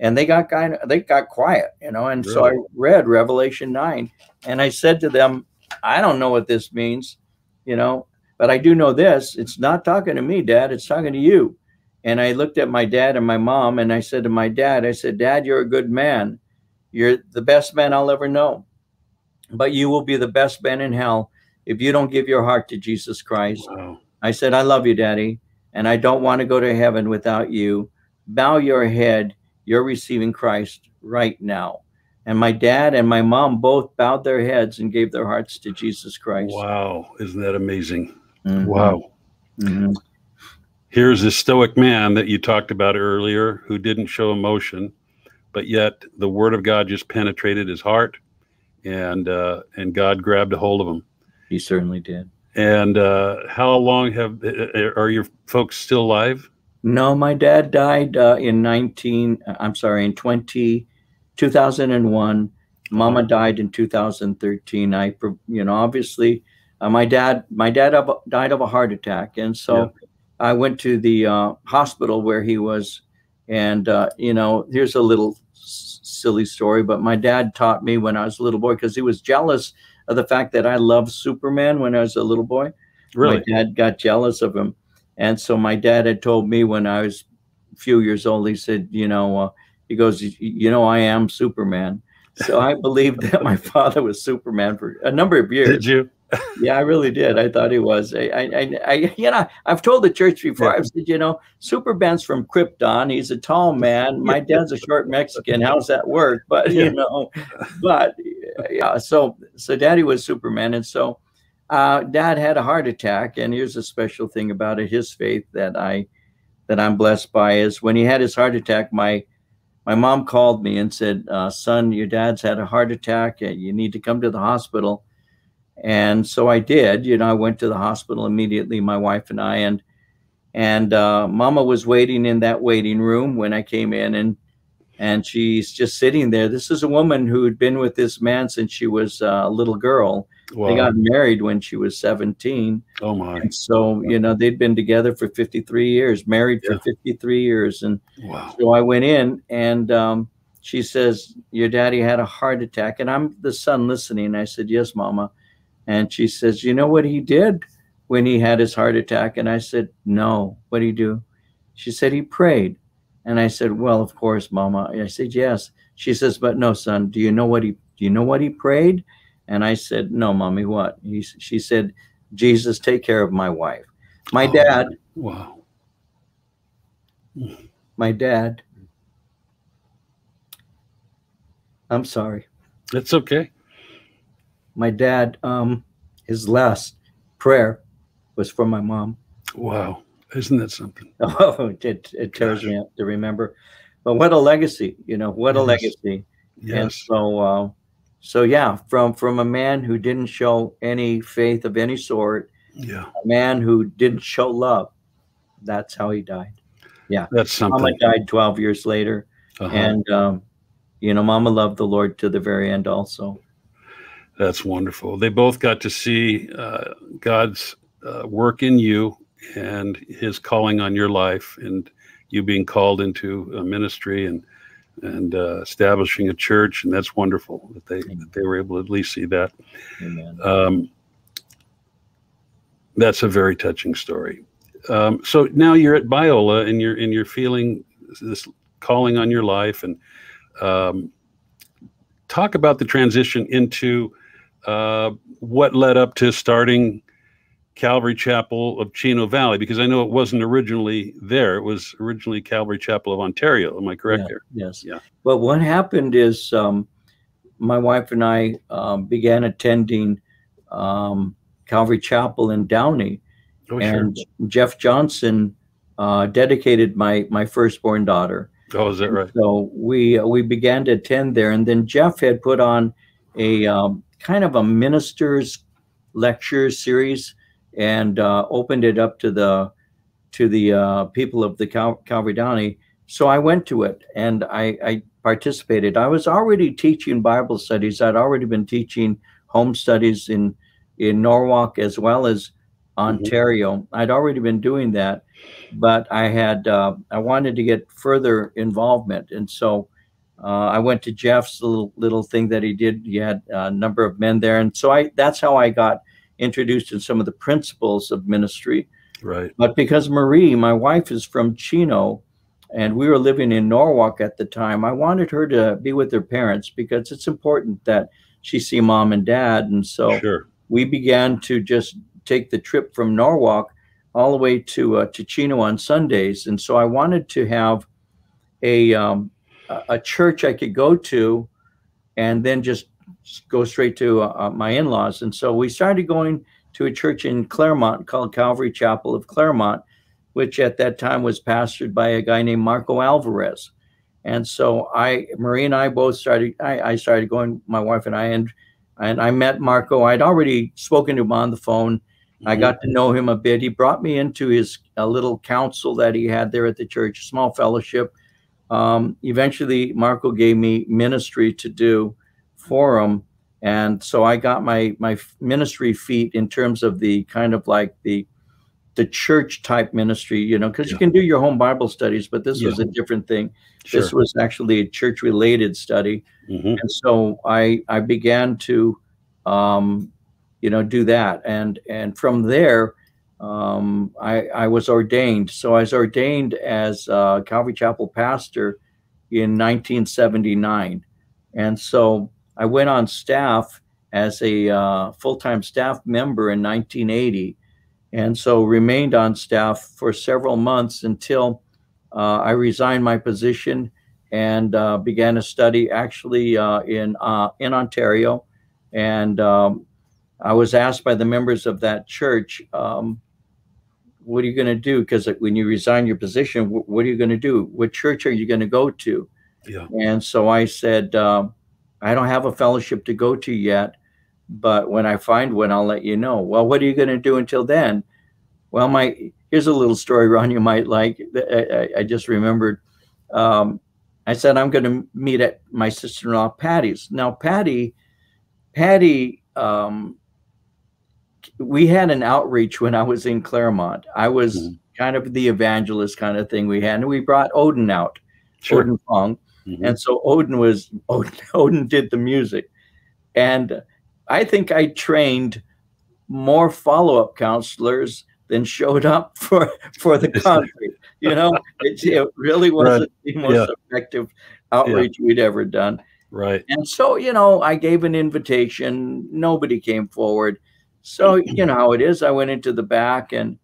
and they got kind of they got quiet, you know, and really? so I read Revelation nine, and I said to them, "I don't know what this means, you know, but I do know this: it's not talking to me, Dad; it's talking to you." And I looked at my dad and my mom, and I said to my dad, "I said, Dad, you're a good man. You're the best man I'll ever know." but you will be the best man in hell if you don't give your heart to Jesus Christ. Wow. I said, I love you, Daddy, and I don't want to go to heaven without you. Bow your head. You're receiving Christ right now. And my dad and my mom both bowed their heads and gave their hearts to Jesus Christ. Wow. Isn't that amazing? Mm-hmm. Wow. Mm-hmm. Here's a stoic man that you talked about earlier who didn't show emotion, but yet the word of God just penetrated his heart and uh, and God grabbed a hold of him. He certainly did. And uh, how long have uh, are your folks still alive? No, my dad died uh, in 19. I'm sorry, in 20, 2001. Mama died in 2013. I, you know, obviously, uh, my dad, my dad died of a heart attack, and so yeah. I went to the uh, hospital where he was. And uh, you know, here's a little silly story, but my dad taught me when I was a little boy because he was jealous of the fact that I loved Superman when I was a little boy. Really? My dad got jealous of him. And so my dad had told me when I was a few years old, he said, you know, uh, he goes, you know, I am Superman. So I believed that my father was Superman for a number of years. Did you? Yeah, I really did. I thought he was. I, I, I, you know, I've told the church before. Yeah. I've said, you know, Superman's from Krypton. He's a tall man. My dad's a short Mexican. How's that work? But you know, but yeah. So, so Daddy was Superman, and so uh, Dad had a heart attack. And here's a special thing about it: his faith that I, that I'm blessed by is when he had his heart attack. My my mom called me and said, uh, "Son, your dad's had a heart attack. You need to come to the hospital." And so I did. You know, I went to the hospital immediately, my wife and I, and and uh, Mama was waiting in that waiting room when I came in, and and she's just sitting there. This is a woman who had been with this man since she was uh, a little girl. Wow. They got married when she was 17. Oh my! And so you know they'd been together for 53 years, married yeah. for 53 years, and wow. so I went in and. Um, she says, Your daddy had a heart attack. And I'm the son listening. I said, Yes, mama. And she says, You know what he did when he had his heart attack? And I said, No. What did he do? She said, He prayed. And I said, Well, of course, Mama. I said, Yes. She says, But no, son, do you know what he do you know what he prayed? And I said, No, mommy, what? He, she said, Jesus, take care of my wife. My oh, dad. Wow. My dad. Mm. I'm sorry. It's okay my dad, um, his last prayer was for my mom. Wow. Isn't that something? Oh, it, it tears Gosh. me up to remember. But what a legacy, you know, what yes. a legacy. Yes. And so, uh, so yeah, from from a man who didn't show any faith of any sort, Yeah. a man who didn't show love. That's how he died. Yeah. That's something. Mama died 12 years later, Uh-huh. and um, you know, Mama loved the Lord to the very end. Also, That's wonderful. They both got to see uh, God's uh, work in you and His calling on your life, and you being called into a ministry and and uh, establishing a church, and that's wonderful that they that they were able to at least see that. Amen. Um, that's a very touching story. Um, so now you're at Biola, and you're and you're feeling this calling on your life, and um, talk about the transition into uh, what led up to starting Calvary Chapel of Chino Valley, because I know it wasn't originally there; it was originally Calvary Chapel of Ontario. Am I correct Yeah. there? Yes. Yeah. But what happened is um, my wife and I um, began attending um, Calvary Chapel in Downey, Oh, and Jeff Johnson uh, dedicated my my firstborn daughter. Oh, is that right? So we we began to attend there, and then Jeff had put on a um, kind of a ministers lecture series and uh, opened it up to the to the uh, people of the Cal- Calvary Downey. So I went to it and I, I participated. I was already teaching Bible studies. I'd already been teaching home studies in in Norwalk as well as Ontario. I'd already been doing that, but I had uh, I wanted to get further involvement, and so uh, I went to Jeff's little little thing that he did. He had a number of men there, and so I that's how I got introduced in some of the principles of ministry. Right. But because Marie, my wife, is from Chino, and we were living in Norwalk at the time, I wanted her to be with her parents because it's important that she see mom and dad, and so Sure. we began to just take the trip from Norwalk all the way to uh, to Chino on Sundays, and so I wanted to have a um, a church I could go to, and then just go straight to uh, my in-laws. And so we started going to a church in Claremont called Calvary Chapel of Claremont, which at that time was pastored by a guy named Marco Alvarez. And so I, Marie and I both started. I, I started going. My wife and I, and and I met Marco. I'd already spoken to him on the phone. I Mhm. got to know him a bit. He brought me into his a little council that he had there at the church, a small fellowship. Um, eventually, Marco gave me ministry to do for him, and so I got my my ministry feet in terms of the kind of like the the church type ministry, you know, because you can do your home Bible studies, but this was a different thing. Sure. This was actually a church related study Mhm. and so I I began to um, you know do that and and from there um, I I was ordained so I was ordained as Calvary Chapel pastor in 1979 and so I went on staff as a uh, full-time staff member in 1980 and so remained on staff for several months until uh, I resigned my position and uh, began a study actually uh, in uh, in Ontario. And um, I was asked by the members of that church, um, "What are you going to do? Because when you resign your position, wh- what are you going to do? What church are you going to go to?" Yeah. And so I said, um, "I don't have a fellowship to go to yet, but when I find one, I'll let you know." Well, what are you going to do until then? Well, my here's a little story, Ron, you might like. I, I, I just remembered. Um, I said I'm going to meet at my sister-in-law Patty's. Now, Patty, Patty, um, we had an outreach when I was in Claremont. I was Mhm. kind of the evangelist kind of thing we had, and we brought Odin out, Sure. Odin Fong, Mhm. and so Odin was Odin, Odin did the music, and I think I trained more follow-up counselors than showed up for for the country. You know, it, it really wasn't the most Yeah. effective outreach we'd ever done. Right. And so, you know, I gave an invitation. Nobody came forward. So, you know how it is. I went into the back and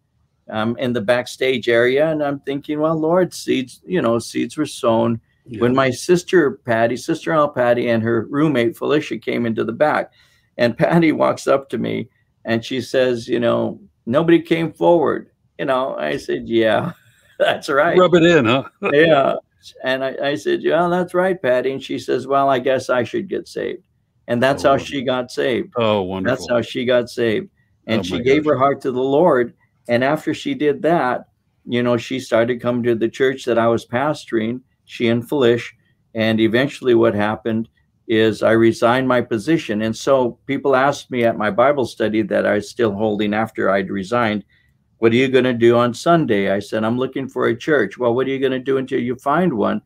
um, in the backstage area, and I'm thinking, well, Lord, seeds, you know, seeds were sown. Yeah. When my sister Patty, sister-in-law Patty, and her roommate Felicia came into the back, and Patty walks up to me and she says, you know, nobody came forward. You know, I said, yeah, that's right Rub it in, huh? yeah. And I, I said, Yeah, that's right, Patty. And she says, Well, I guess I should get saved. And that's Oh, how she got saved. Oh, wonderful. That's how she got saved. And Oh, she gave gosh. her heart to the Lord. And after she did that, you know, she started coming to the church that I was pastoring, she and Felicia. And eventually, what happened is I resigned my position. And so people asked me at my Bible study that I was still holding after I'd resigned, What are you going to do on Sunday? I said, I'm looking for a church. Well, what are you going to do until you find one?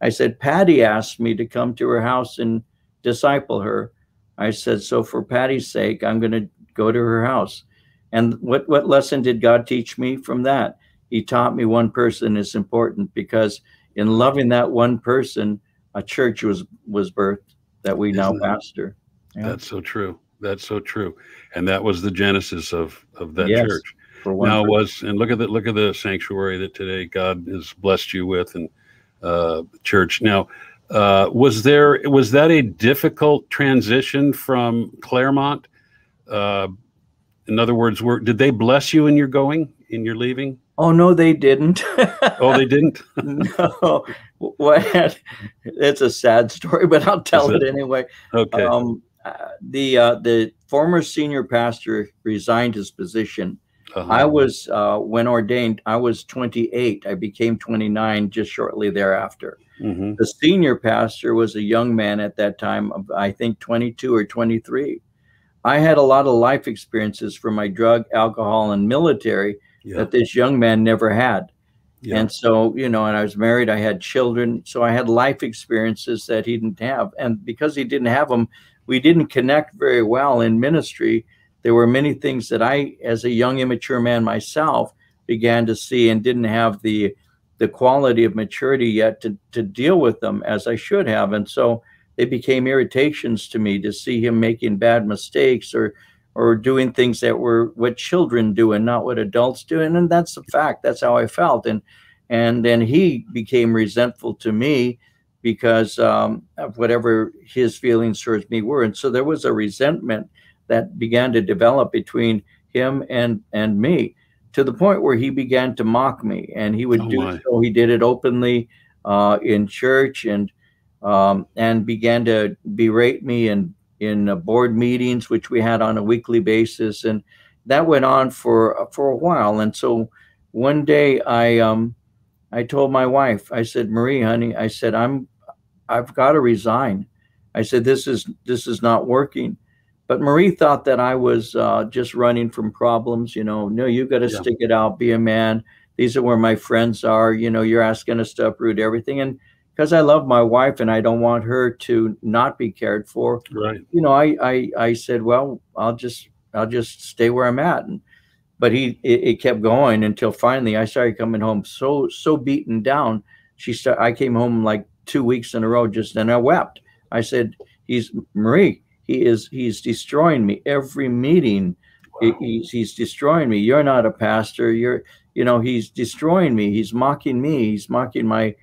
I said, Patty asked me to come to her house and disciple her. I said, So for Patty's sake, I'm going to go to her house. And what, what lesson did God teach me from that? He taught me one person is important because in loving that one person, a church was was birthed that we now Isn't it? pastor. Yeah. That's so true. That's so true. And that was the genesis of of that Yes, church. For one now person. was and look at the look at the sanctuary that today God has blessed you with and uh church. Now uh was there was that a difficult transition from Claremont? Uh in other words, were did they bless you in your going, in your leaving? Oh no, they didn't. Oh, they didn't? no. What? It's a sad story, but I'll tell it it? anyway. Okay. Um, uh, the uh, the former senior pastor resigned his position. Uh-huh. I was uh, when ordained. I was 28. I became 29 just shortly thereafter. Mhm. The senior pastor was a young man at that time, of, I think 22 or 23. I had a lot of life experiences from my drug, alcohol, and military Yeah. that this young man never had. yeah. And so, you know, and I was married, I had children. So I had life experiences that he didn't have. And because he didn't have them, we didn't connect very well in ministry. There were many things that I, as a young, immature man myself, began to see and didn't have the the quality of maturity yet to, to deal with them as I should have. And so they became irritations to me to see him making bad mistakes or or doing things that were what children do and not what adults do. And, and that's the fact. That's how I felt. And and then he became resentful to me because um, of whatever his feelings towards me were. And so there was a resentment that began to develop between him and and me to the point where he began to mock me and he would Oh, do my. so. He did it openly uh, in church and um, and began to berate me in in uh, board meetings which we had on a weekly basis and that went on for for a while. And so one day i um i told my wife i said marie honey i said i'm i've got to resign. I said this is this is not working but marie thought that i was uh, just running from problems you know no you've got to Yeah. stick it out be a man these are where my friends are you know you're asking us to uproot everything and because i love my wife and i don't want her to not be cared for right. you know, I, I, I said, well, I'll just, I'll just stay where I'm at. And, but he, it, it kept going until finally I started coming home so, so beaten down. She start, I came home like two weeks in a row just, and I wept. I said, he's Marie, he is, he's destroying me every meeting. he- He's, he's destroying me. You're not a pastor. You're, you know, he's destroying me. He's mocking me. He's mocking my,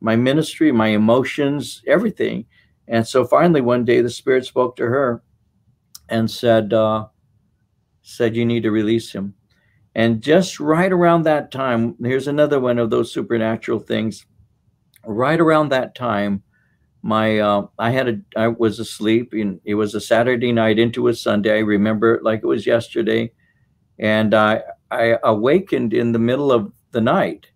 my ministry, my emotions, everything. And so finally, one day, the Spirit spoke to her and said, uh, "said you need to release him." And just right around that time, here's another one of those supernatural things. Right around that time, my uh, I had a I was asleep, and it was a Saturday night into a Sunday. I remember it like it was yesterday, and I I awakened in the middle of the night,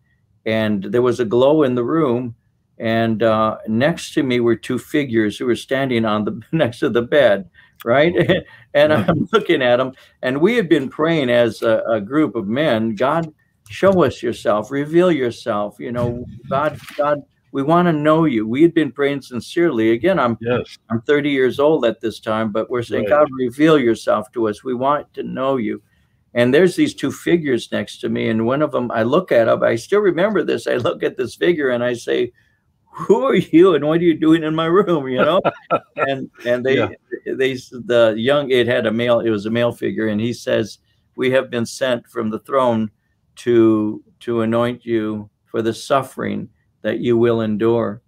and there was a glow in the room and uh, next to me were two figures who were standing on the next to the bed right? And i'm looking at them and we had been praying as a, a group of men god show us yourself reveal yourself you know god god we want to know you. We had been praying sincerely. Again i'm Yes. i'm 30 years old at this time but we're saying Right. god reveal yourself to us. We want to know you. And there's these two figures next to me and one of them i look at them i still remember this. I look at this figure and i say who are you and what are you doing in my room? You know? And and they Yeah. they the young it had a male it was a male figure and he says we have been sent from the throne to to anoint you for the suffering that you will endure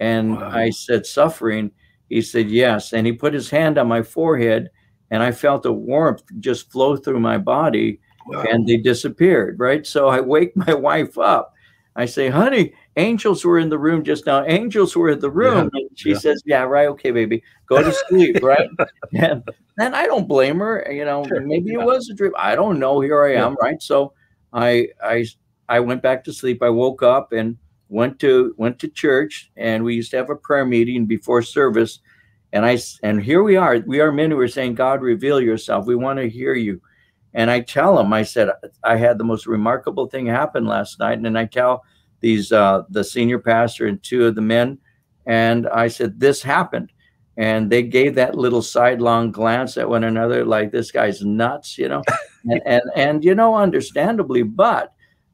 and Wow. i said suffering he said yes and he put his hand on my forehead and i felt a warmth just flow through my body Wow. and they disappeared right so i wake my wife up I say, honey, angels were in the room just now. Angels were in the room. Yeah, and she yeah. says, yeah, right. Okay, baby, go to sleep, right? and then I don't blame her. You know, Sure, maybe yeah. it was a dream. I don't know. Here I am, right? So I, I, I went back to sleep. I woke up and went to went to church, and we used to have a prayer meeting before service. And I and here we are. We are men who are saying, God, reveal yourself. We want to hear you. And I tell them, I said, I had the most remarkable thing happen last night. And then I tell these uh, the senior pastor and two of the men, and I said, this happened. And they gave that little sidelong glance at one another, like this guy's nuts, you know, and, and and you know, understandably. But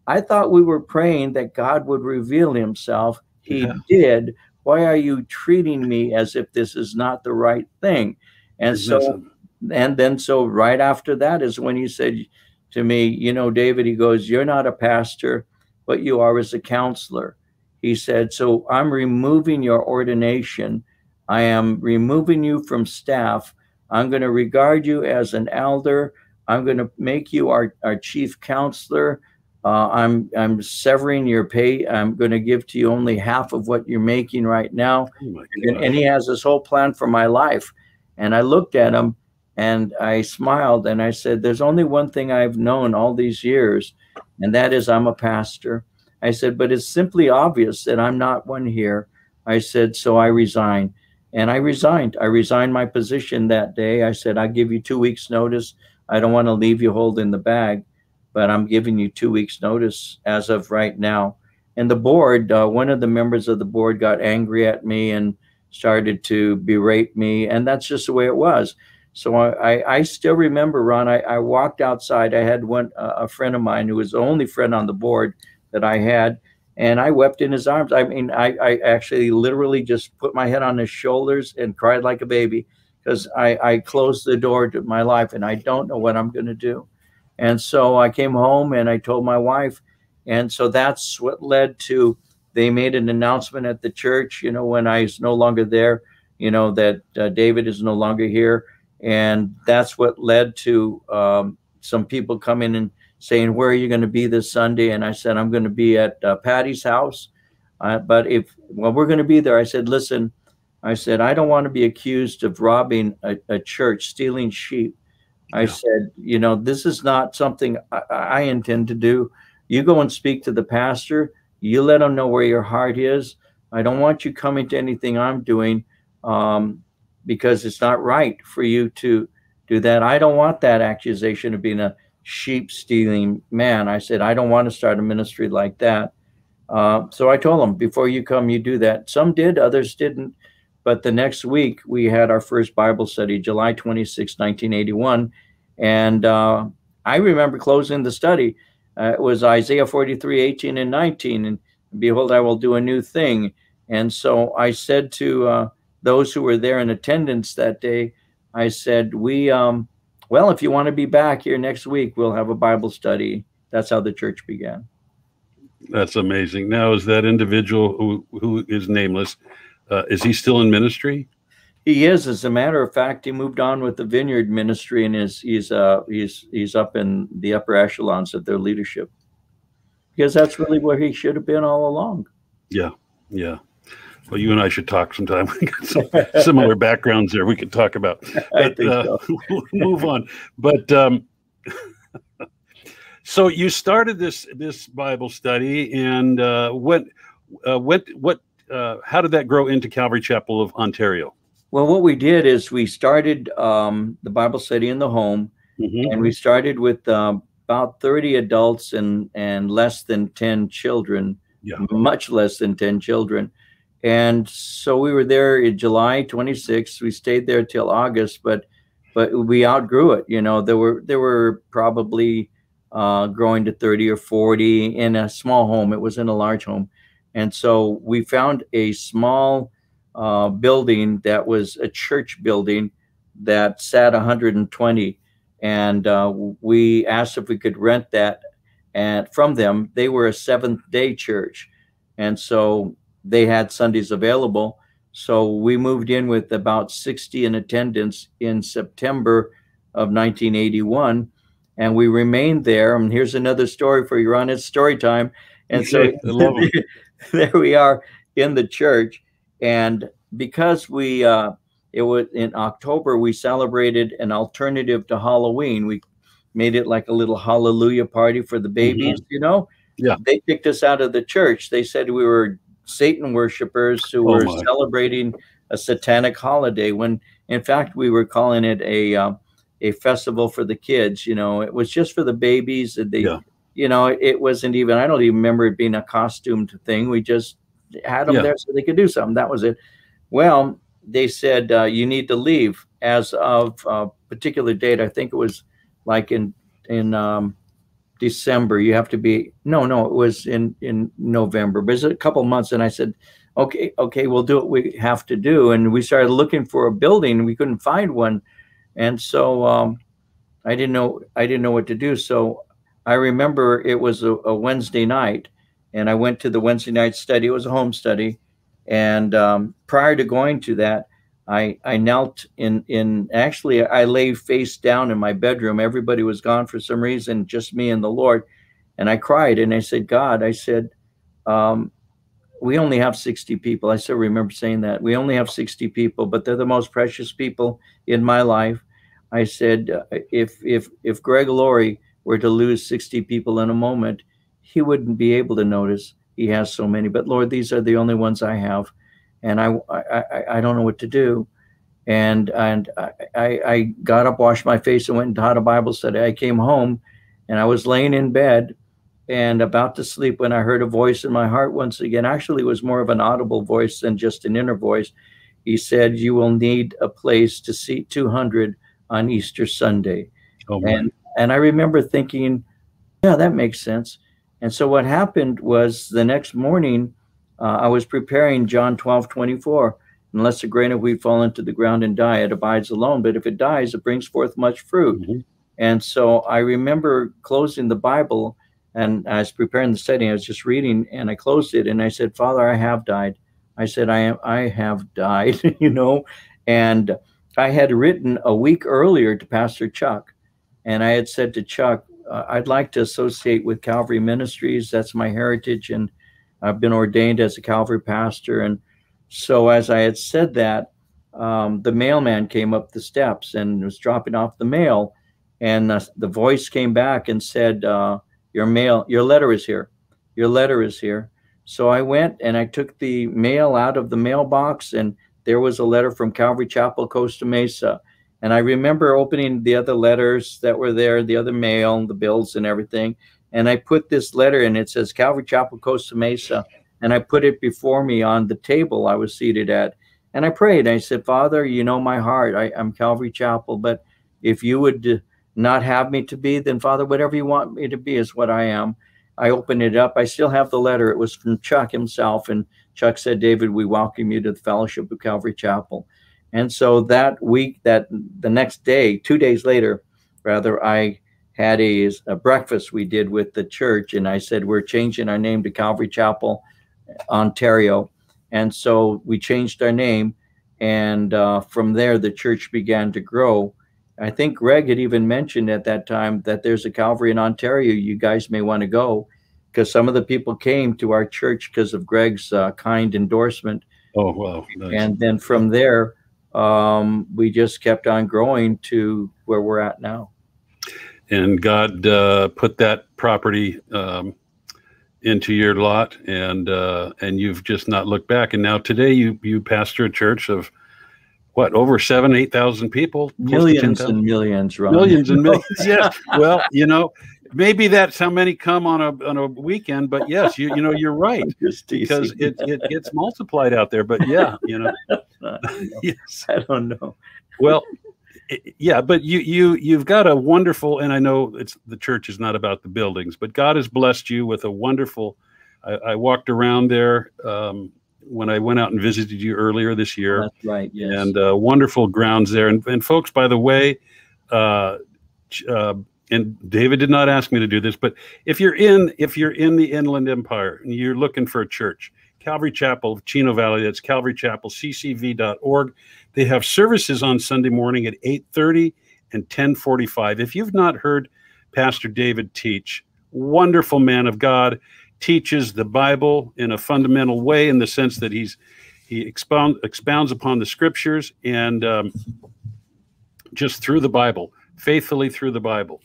I thought we were praying that God would reveal Himself. He Yeah. did. Why are you treating me as if this is not the right thing? And so and then so right after that is when he said to me, you know, David, he goes, You're not a pastor, but you are as a counselor. He said, So I'm removing your ordination. I am removing you from staff. I'm going to regard you as an elder. I'm going to make you our, our chief counselor. Uh, I'm I'm severing your pay. I'm going to give to you only half of what you're making right now Oh and, and he has this whole plan for my life. And I looked at him and I smiled and I said, There's only one thing I've known all these years, and that is I'm a pastor. I said, But it's simply obvious that I'm not one here. I said, So I resign. And I resigned. I resigned my position that day. I said, I'll give you two weeks' notice. I don't want to leave you holding the bag, but I'm giving you two weeks' notice as of right now. And the board, uh, one of the members of the board got angry at me and started to berate me. And that's just the way it was. So I, I, I still remember, Ron, I, I walked outside. I had one, uh, a friend of mine who was the only friend on the board that I had. And I wept in his arms. I mean, I, I actually literally just put my head on his shoulders and cried like a baby because I, I closed the door to my life and I don't know what I'm going to do. And so I came home and I told my wife. And so that's what led to they made an announcement at the church, you know, when I was no longer there, you know, that uh, David is no longer here. And that's what led to um, some people coming and saying, Where are you going to be this Sunday? And I said, I'm going to be at uh, Patty's house. Uh, but if, well, we're going to be there. I said, Listen, I said, I don't want to be accused of robbing a, a church, stealing sheep. I Yeah. said, you know, this is not something I, I intend to do. You go and speak to the pastor. You let him know where your heart is. I don't want you coming to anything I'm doing um, because it's not right for you to do that. I don't want that accusation of being a sheep stealing man. I said, I don't want to start a ministry like that. Uh, so I told him, before you come, you do that. Some did, others didn't. But the next week, we had our first Bible study, July 26, 1981. And uh, I remember closing the study. Uh, it was Isaiah 43, 18, and 19. And behold, I will do a new thing. And so I said to uh, those who were there in attendance that day, I said, We, um, well, if you want to be back here next week, we'll have a Bible study. That's how the church began. That's amazing. Now, is that individual who who is nameless? Uh, is he still in ministry? He is, as a matter of fact, he moved on with the Vineyard Ministry and is he's uh he's he's up in the upper echelons of their leadership because that's really where he should have been all along. Yeah. Yeah. Well, you and I should talk sometime. We got some similar backgrounds there. We could talk about. I But think uh, so. move on. But um, so you started this this Bible study, and uh, what uh, what what uh, how did that grow into Calvary Chapel of Ontario? Well, what we did is we started um, the Bible study in the home, Mhm. and we started with um, about 30 adults and and less than 10 children Yeah. much less than 10 children and so we were there in july 26th we stayed there till august but but we outgrew it you know there were there were probably uh, growing to 30 or 40 in a small home it was in a large home and so we found a small uh, building that was a church building that sat 120 and uh, we asked if we could rent that and from them. They were a seventh day church. And so they had sundays available. So we moved in with about 60 in attendance in september of 1981 and we remained there. And here's another story for you ron. It's story time. And so Okay, I love 'em. there we are in the church. And because we, uh, it was in October, we celebrated an alternative to Halloween. We made it like a little hallelujah party for the babies, you know? Mm-hmm. Yeah. They kicked us out of the church. They said we were Satan worshipers who Oh, were my. celebrating a satanic holiday when in fact we were calling it a uh, a festival for the kids you know it was just for the babies and they Yeah. You know it wasn't even i don't even remember it being a costumed thing. We just had them Yeah. there so they could do something. That was it. Well they said uh, you need to leave as of a particular date. I think it was like in in um, december. You have to be no no it was in in november. But it's a couple months. And i said okay okay we'll do what we have to do. And we started looking for a building. We couldn't find one. And so um, i didn't know i didn't know what to do. So i remember it was a, a wednesday night and i went to the wednesday night study it was a home study and um, prior to going to that I, I knelt in in actually I lay face down in my bedroom. Everybody was gone for some reason, just me and the Lord. And I cried and I said, God, I said, um, we only have 60 people. I still remember saying that. We only have 60 people, but they're the most precious people in my life. I said, uh, if if if Greg Laurie were to lose 60 people in a moment, he wouldn't be able to notice he has so many. But Lord, these are the only ones I have and I, I, I- I don't know what to do. And and I, I I got up, washed my face, and went and taught a Bible study. I came home, and I was laying in bed, and about to sleep when I heard a voice in my heart once again. Actually, it was more of an audible voice than just an inner voice. He said, "You will need a place to seat 200 on Easter Sunday." Oh, and and I remember thinking, yeah, that makes sense. And so what happened was the next morning, uh, I was preparing John 12, 24. Unless a grain of wheat fall into the ground and die, it abides alone. But if it dies, it brings forth much fruit. Mhm. And so I remember closing the Bible and I was preparing the study. I was just reading and I closed it and I said, Father, I have died. I said, I am, I have died, you know, and I had written a week earlier to Pastor Chuck. And I had said to Chuck, uh, I'd like to associate with Calvary Ministries. That's my heritage. And I've been ordained as a Calvary pastor. And so, as I had said that, um, the mailman came up the steps and was dropping off the mail. And the, the voice came back and said, uh, Your mail, your letter is here. Your letter is here. So I went and I took the mail out of the mailbox, and there was a letter from Calvary Chapel, Costa Mesa. And I remember opening the other letters that were there, the other mail, and the bills, and everything. And I put this letter in. It says Calvary Chapel, Costa Mesa. And I put it before me on the table I was seated at. And I prayed. I said, Father, you know my heart. I, I'm Calvary Chapel. But if you would not have me to be, then Father, whatever you want me to be is what I am. I opened it up. I still have the letter. It was from Chuck himself. And Chuck said, David, we welcome you to the fellowship of Calvary Chapel. And so that week, that the next day, two days later, rather, I had a, a breakfast we did with the church. And I said, We're changing our name to Calvary Chapel, Ontario. And so we changed our name. And uh, from there, the church began to grow. I think Greg had even mentioned at that time that there's a Calvary in Ontario. You guys may want to go because some of the people came to our church because of Greg's uh, kind endorsement. Oh, wow. Nice. And then from there, um, we just kept on growing to where we're at now. and God uh, put that property um, into your lot, and uh, and you've just not looked back. And now today, you you pastor a church of what over seven, eight thousand people, Millions 10,000? and millions, Ron. millions and millions. Yes. Well, you know, maybe that's how many come on a on a weekend. But yes, you you know you're right because it it gets multiplied out there. But yeah, you know, yes. I don't know. Well, yeah, but you you you've got a wonderful, and I know it's the church is not about the buildings, but God has blessed you with a wonderful. I, I walked around there um, when I went out and visited you earlier this year, That's right. Yes. and uh, wonderful grounds there. And, and folks, by the way, uh, uh, and David did not ask me to do this, but if you're in if you're in the Inland Empire and you're looking for a church, Calvary Chapel of Chino Valley, that's Calvary Chapel, ccv.org. They have services on Sunday morning at 8:30 and 10:45. If you've not heard Pastor David teach, wonderful man of God, teaches the Bible in a fundamental way, in the sense that he's he expound, expounds upon the scriptures and um, just through the Bible, faithfully through the Bible.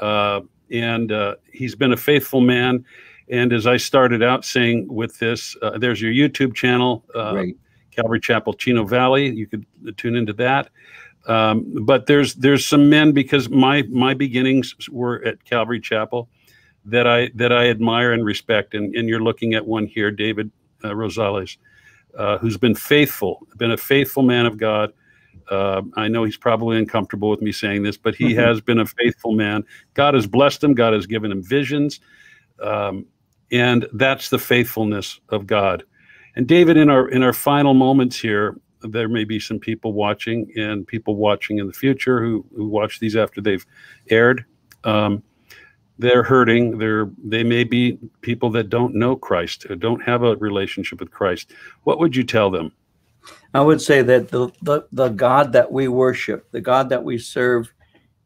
Uh, and uh, he's been a faithful man. And as I started out saying with this, uh, there's your YouTube channel, uh, Calvary Chapel, Chino Valley. You could tune into that. Um, but there's there's some men because my my beginnings were at Calvary Chapel that I that I admire and respect. And, and you're looking at one here, David uh, Rosales, uh, who's been faithful, been a faithful man of God. Uh, I know he's probably uncomfortable with me saying this, but he mm-hmm. has been a faithful man. God has blessed him. God has given him visions, um, and that's the faithfulness of God. And David, in our in our final moments here, there may be some people watching and people watching in the future who, who watch these after they've aired. Um, they're hurting. They're they may be people that don't know Christ, who don't have a relationship with Christ. What would you tell them? I would say that the the, the God that we worship, the God that we serve,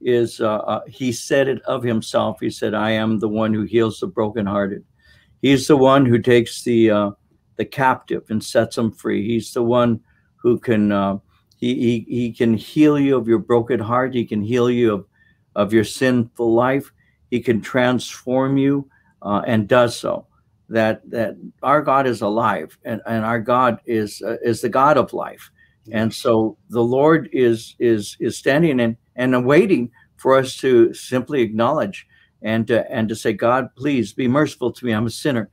is uh, uh, He said it of Himself. He said, "I am the one who heals the brokenhearted." He's the one who takes the uh, the captive and sets them free. He's the one who can uh, he, he he can heal you of your broken heart. He can heal you of of your sinful life. He can transform you uh, and does so. That that our God is alive and, and our God is uh, is the God of life. And so the Lord is is is standing and and waiting for us to simply acknowledge and to, and to say, God, please be merciful to me. I'm a sinner,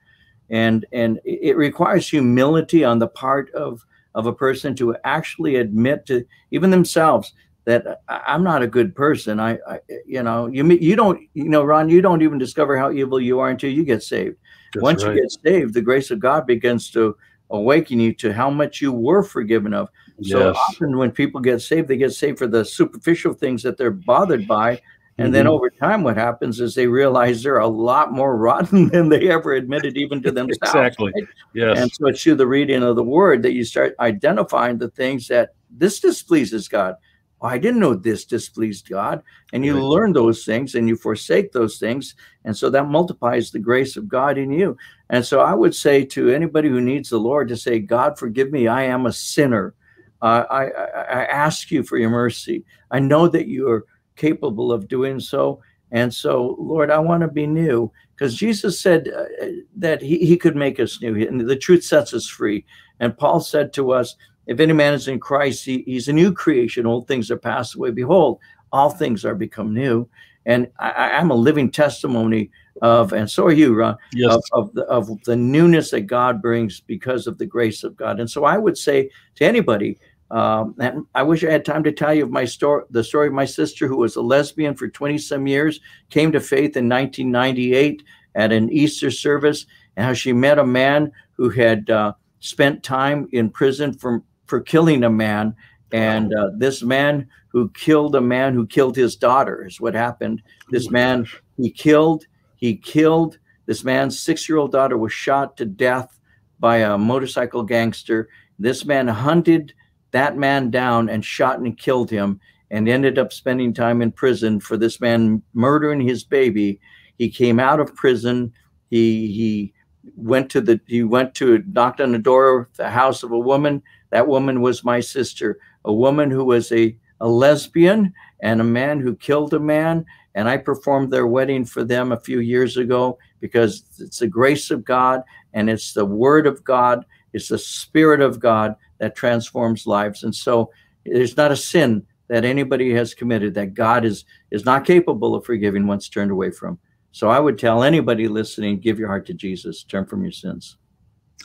and and it requires humility on the part of of a person to actually admit to even themselves that I'm not a good person. I, I, you know, you you don't, you know, Ron, you don't even discover how evil you are until you get saved. That's Once right. you get saved, the grace of God begins to awaken you to how much you were forgiven of. So yes. often when people get saved, they get saved for the superficial things that they're bothered by. And mm-hmm. then over time, what happens is they realize they're a lot more rotten than they ever admitted, even to themselves. exactly. Right? Yes. And so it's through the reading of the word that you start identifying the things that this displeases God oh, I didn't know this displeased God. And you right. learn those things and you forsake those things. And so that multiplies the grace of God in you. And so I would say to anybody who needs the Lord to say, God, forgive me. I am a sinner. Uh, I, I, I ask you for your mercy. I know that you are capable of doing so. And so, Lord, I want to be new because Jesus said uh, that he, he could make us new. And the truth sets us free. And Paul said to us, if any man is in Christ, he, he's a new creation. Old things are passed away. Behold, all things are become new. And I, am a living testimony of, and so are you, Ron, yes. of, of, the, of the newness that God brings because of the grace of God. And so I would say to anybody, um, and I wish I had time to tell you of my story, the story of my sister who was a lesbian for 20 some years, came to faith in 1998 at an Easter service, and how she met a man who had uh, spent time in prison for for killing a man. And uh, this man who killed a man who killed his daughter is what happened. This oh man he killed, he killed this man's six year old daughter was shot to death by a motorcycle gangster. This man hunted that man down and shot and killed him and ended up spending time in prison for this man murdering his baby. He came out of prison. He he went to the he went to knocked on the door of the house of a woman that woman was my sister, a woman who was a, a lesbian and a man who killed a man. And I performed their wedding for them a few years ago because it's the grace of God and it's the word of God, it's the spirit of God that transforms lives. And so there's not a sin that anybody has committed that God is is not capable of forgiving once turned away from. So I would tell anybody listening, give your heart to Jesus, turn from your sins.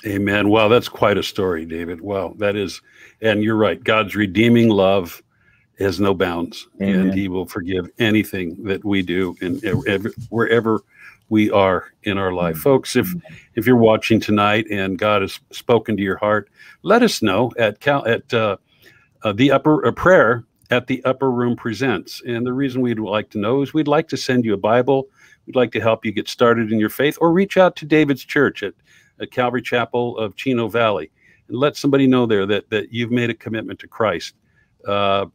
Amen. Wow, that's quite a story, David. Wow, that is, and you're right. God's redeeming love has no bounds, Amen. and He will forgive anything that we do, and wherever we are in our life, folks. If if you're watching tonight and God has spoken to your heart, let us know at Cal at uh, uh, the upper uh, prayer at the upper room presents. And the reason we'd like to know is we'd like to send you a Bible. We'd like to help you get started in your faith, or reach out to David's Church at at Calvary Chapel of Chino Valley, and let somebody know there that that you've made a commitment to Christ, uh,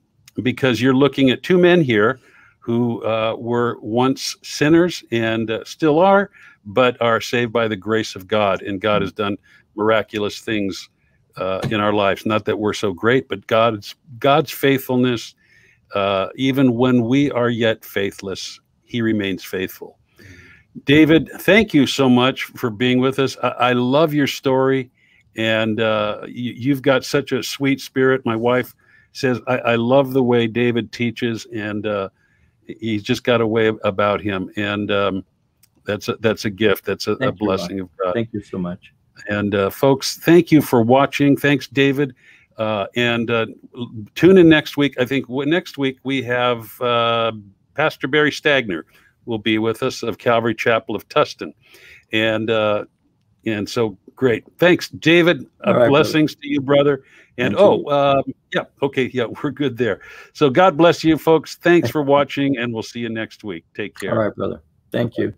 because you're looking at two men here who uh, were once sinners and uh, still are, but are saved by the grace of God. And God has done miraculous things uh, in our lives. Not that we're so great, but God's God's faithfulness, uh, even when we are yet faithless, He remains faithful. David, thank you so much for being with us. I, I love your story, and uh, you, have got such a sweet spirit. My wife says I, I love the way David teaches, and uh, he's just got a way about him, and um, that's a, that's a gift. That's a, a blessing you, of God. Thank you so much. And uh, folks, thank you for watching. Thanks, David. Uh, and uh, tune in next week. I think next week we have uh, Pastor Barry Stagner will be with us of Calvary Chapel of Tustin, and uh, and so great. Thanks, David. Uh, right, blessings brother. to you, brother. And Thank oh, um, yeah, okay, yeah, we're good there. So God bless you, folks. Thanks for watching, and we'll see you next week. Take care. All right, brother. Thank you.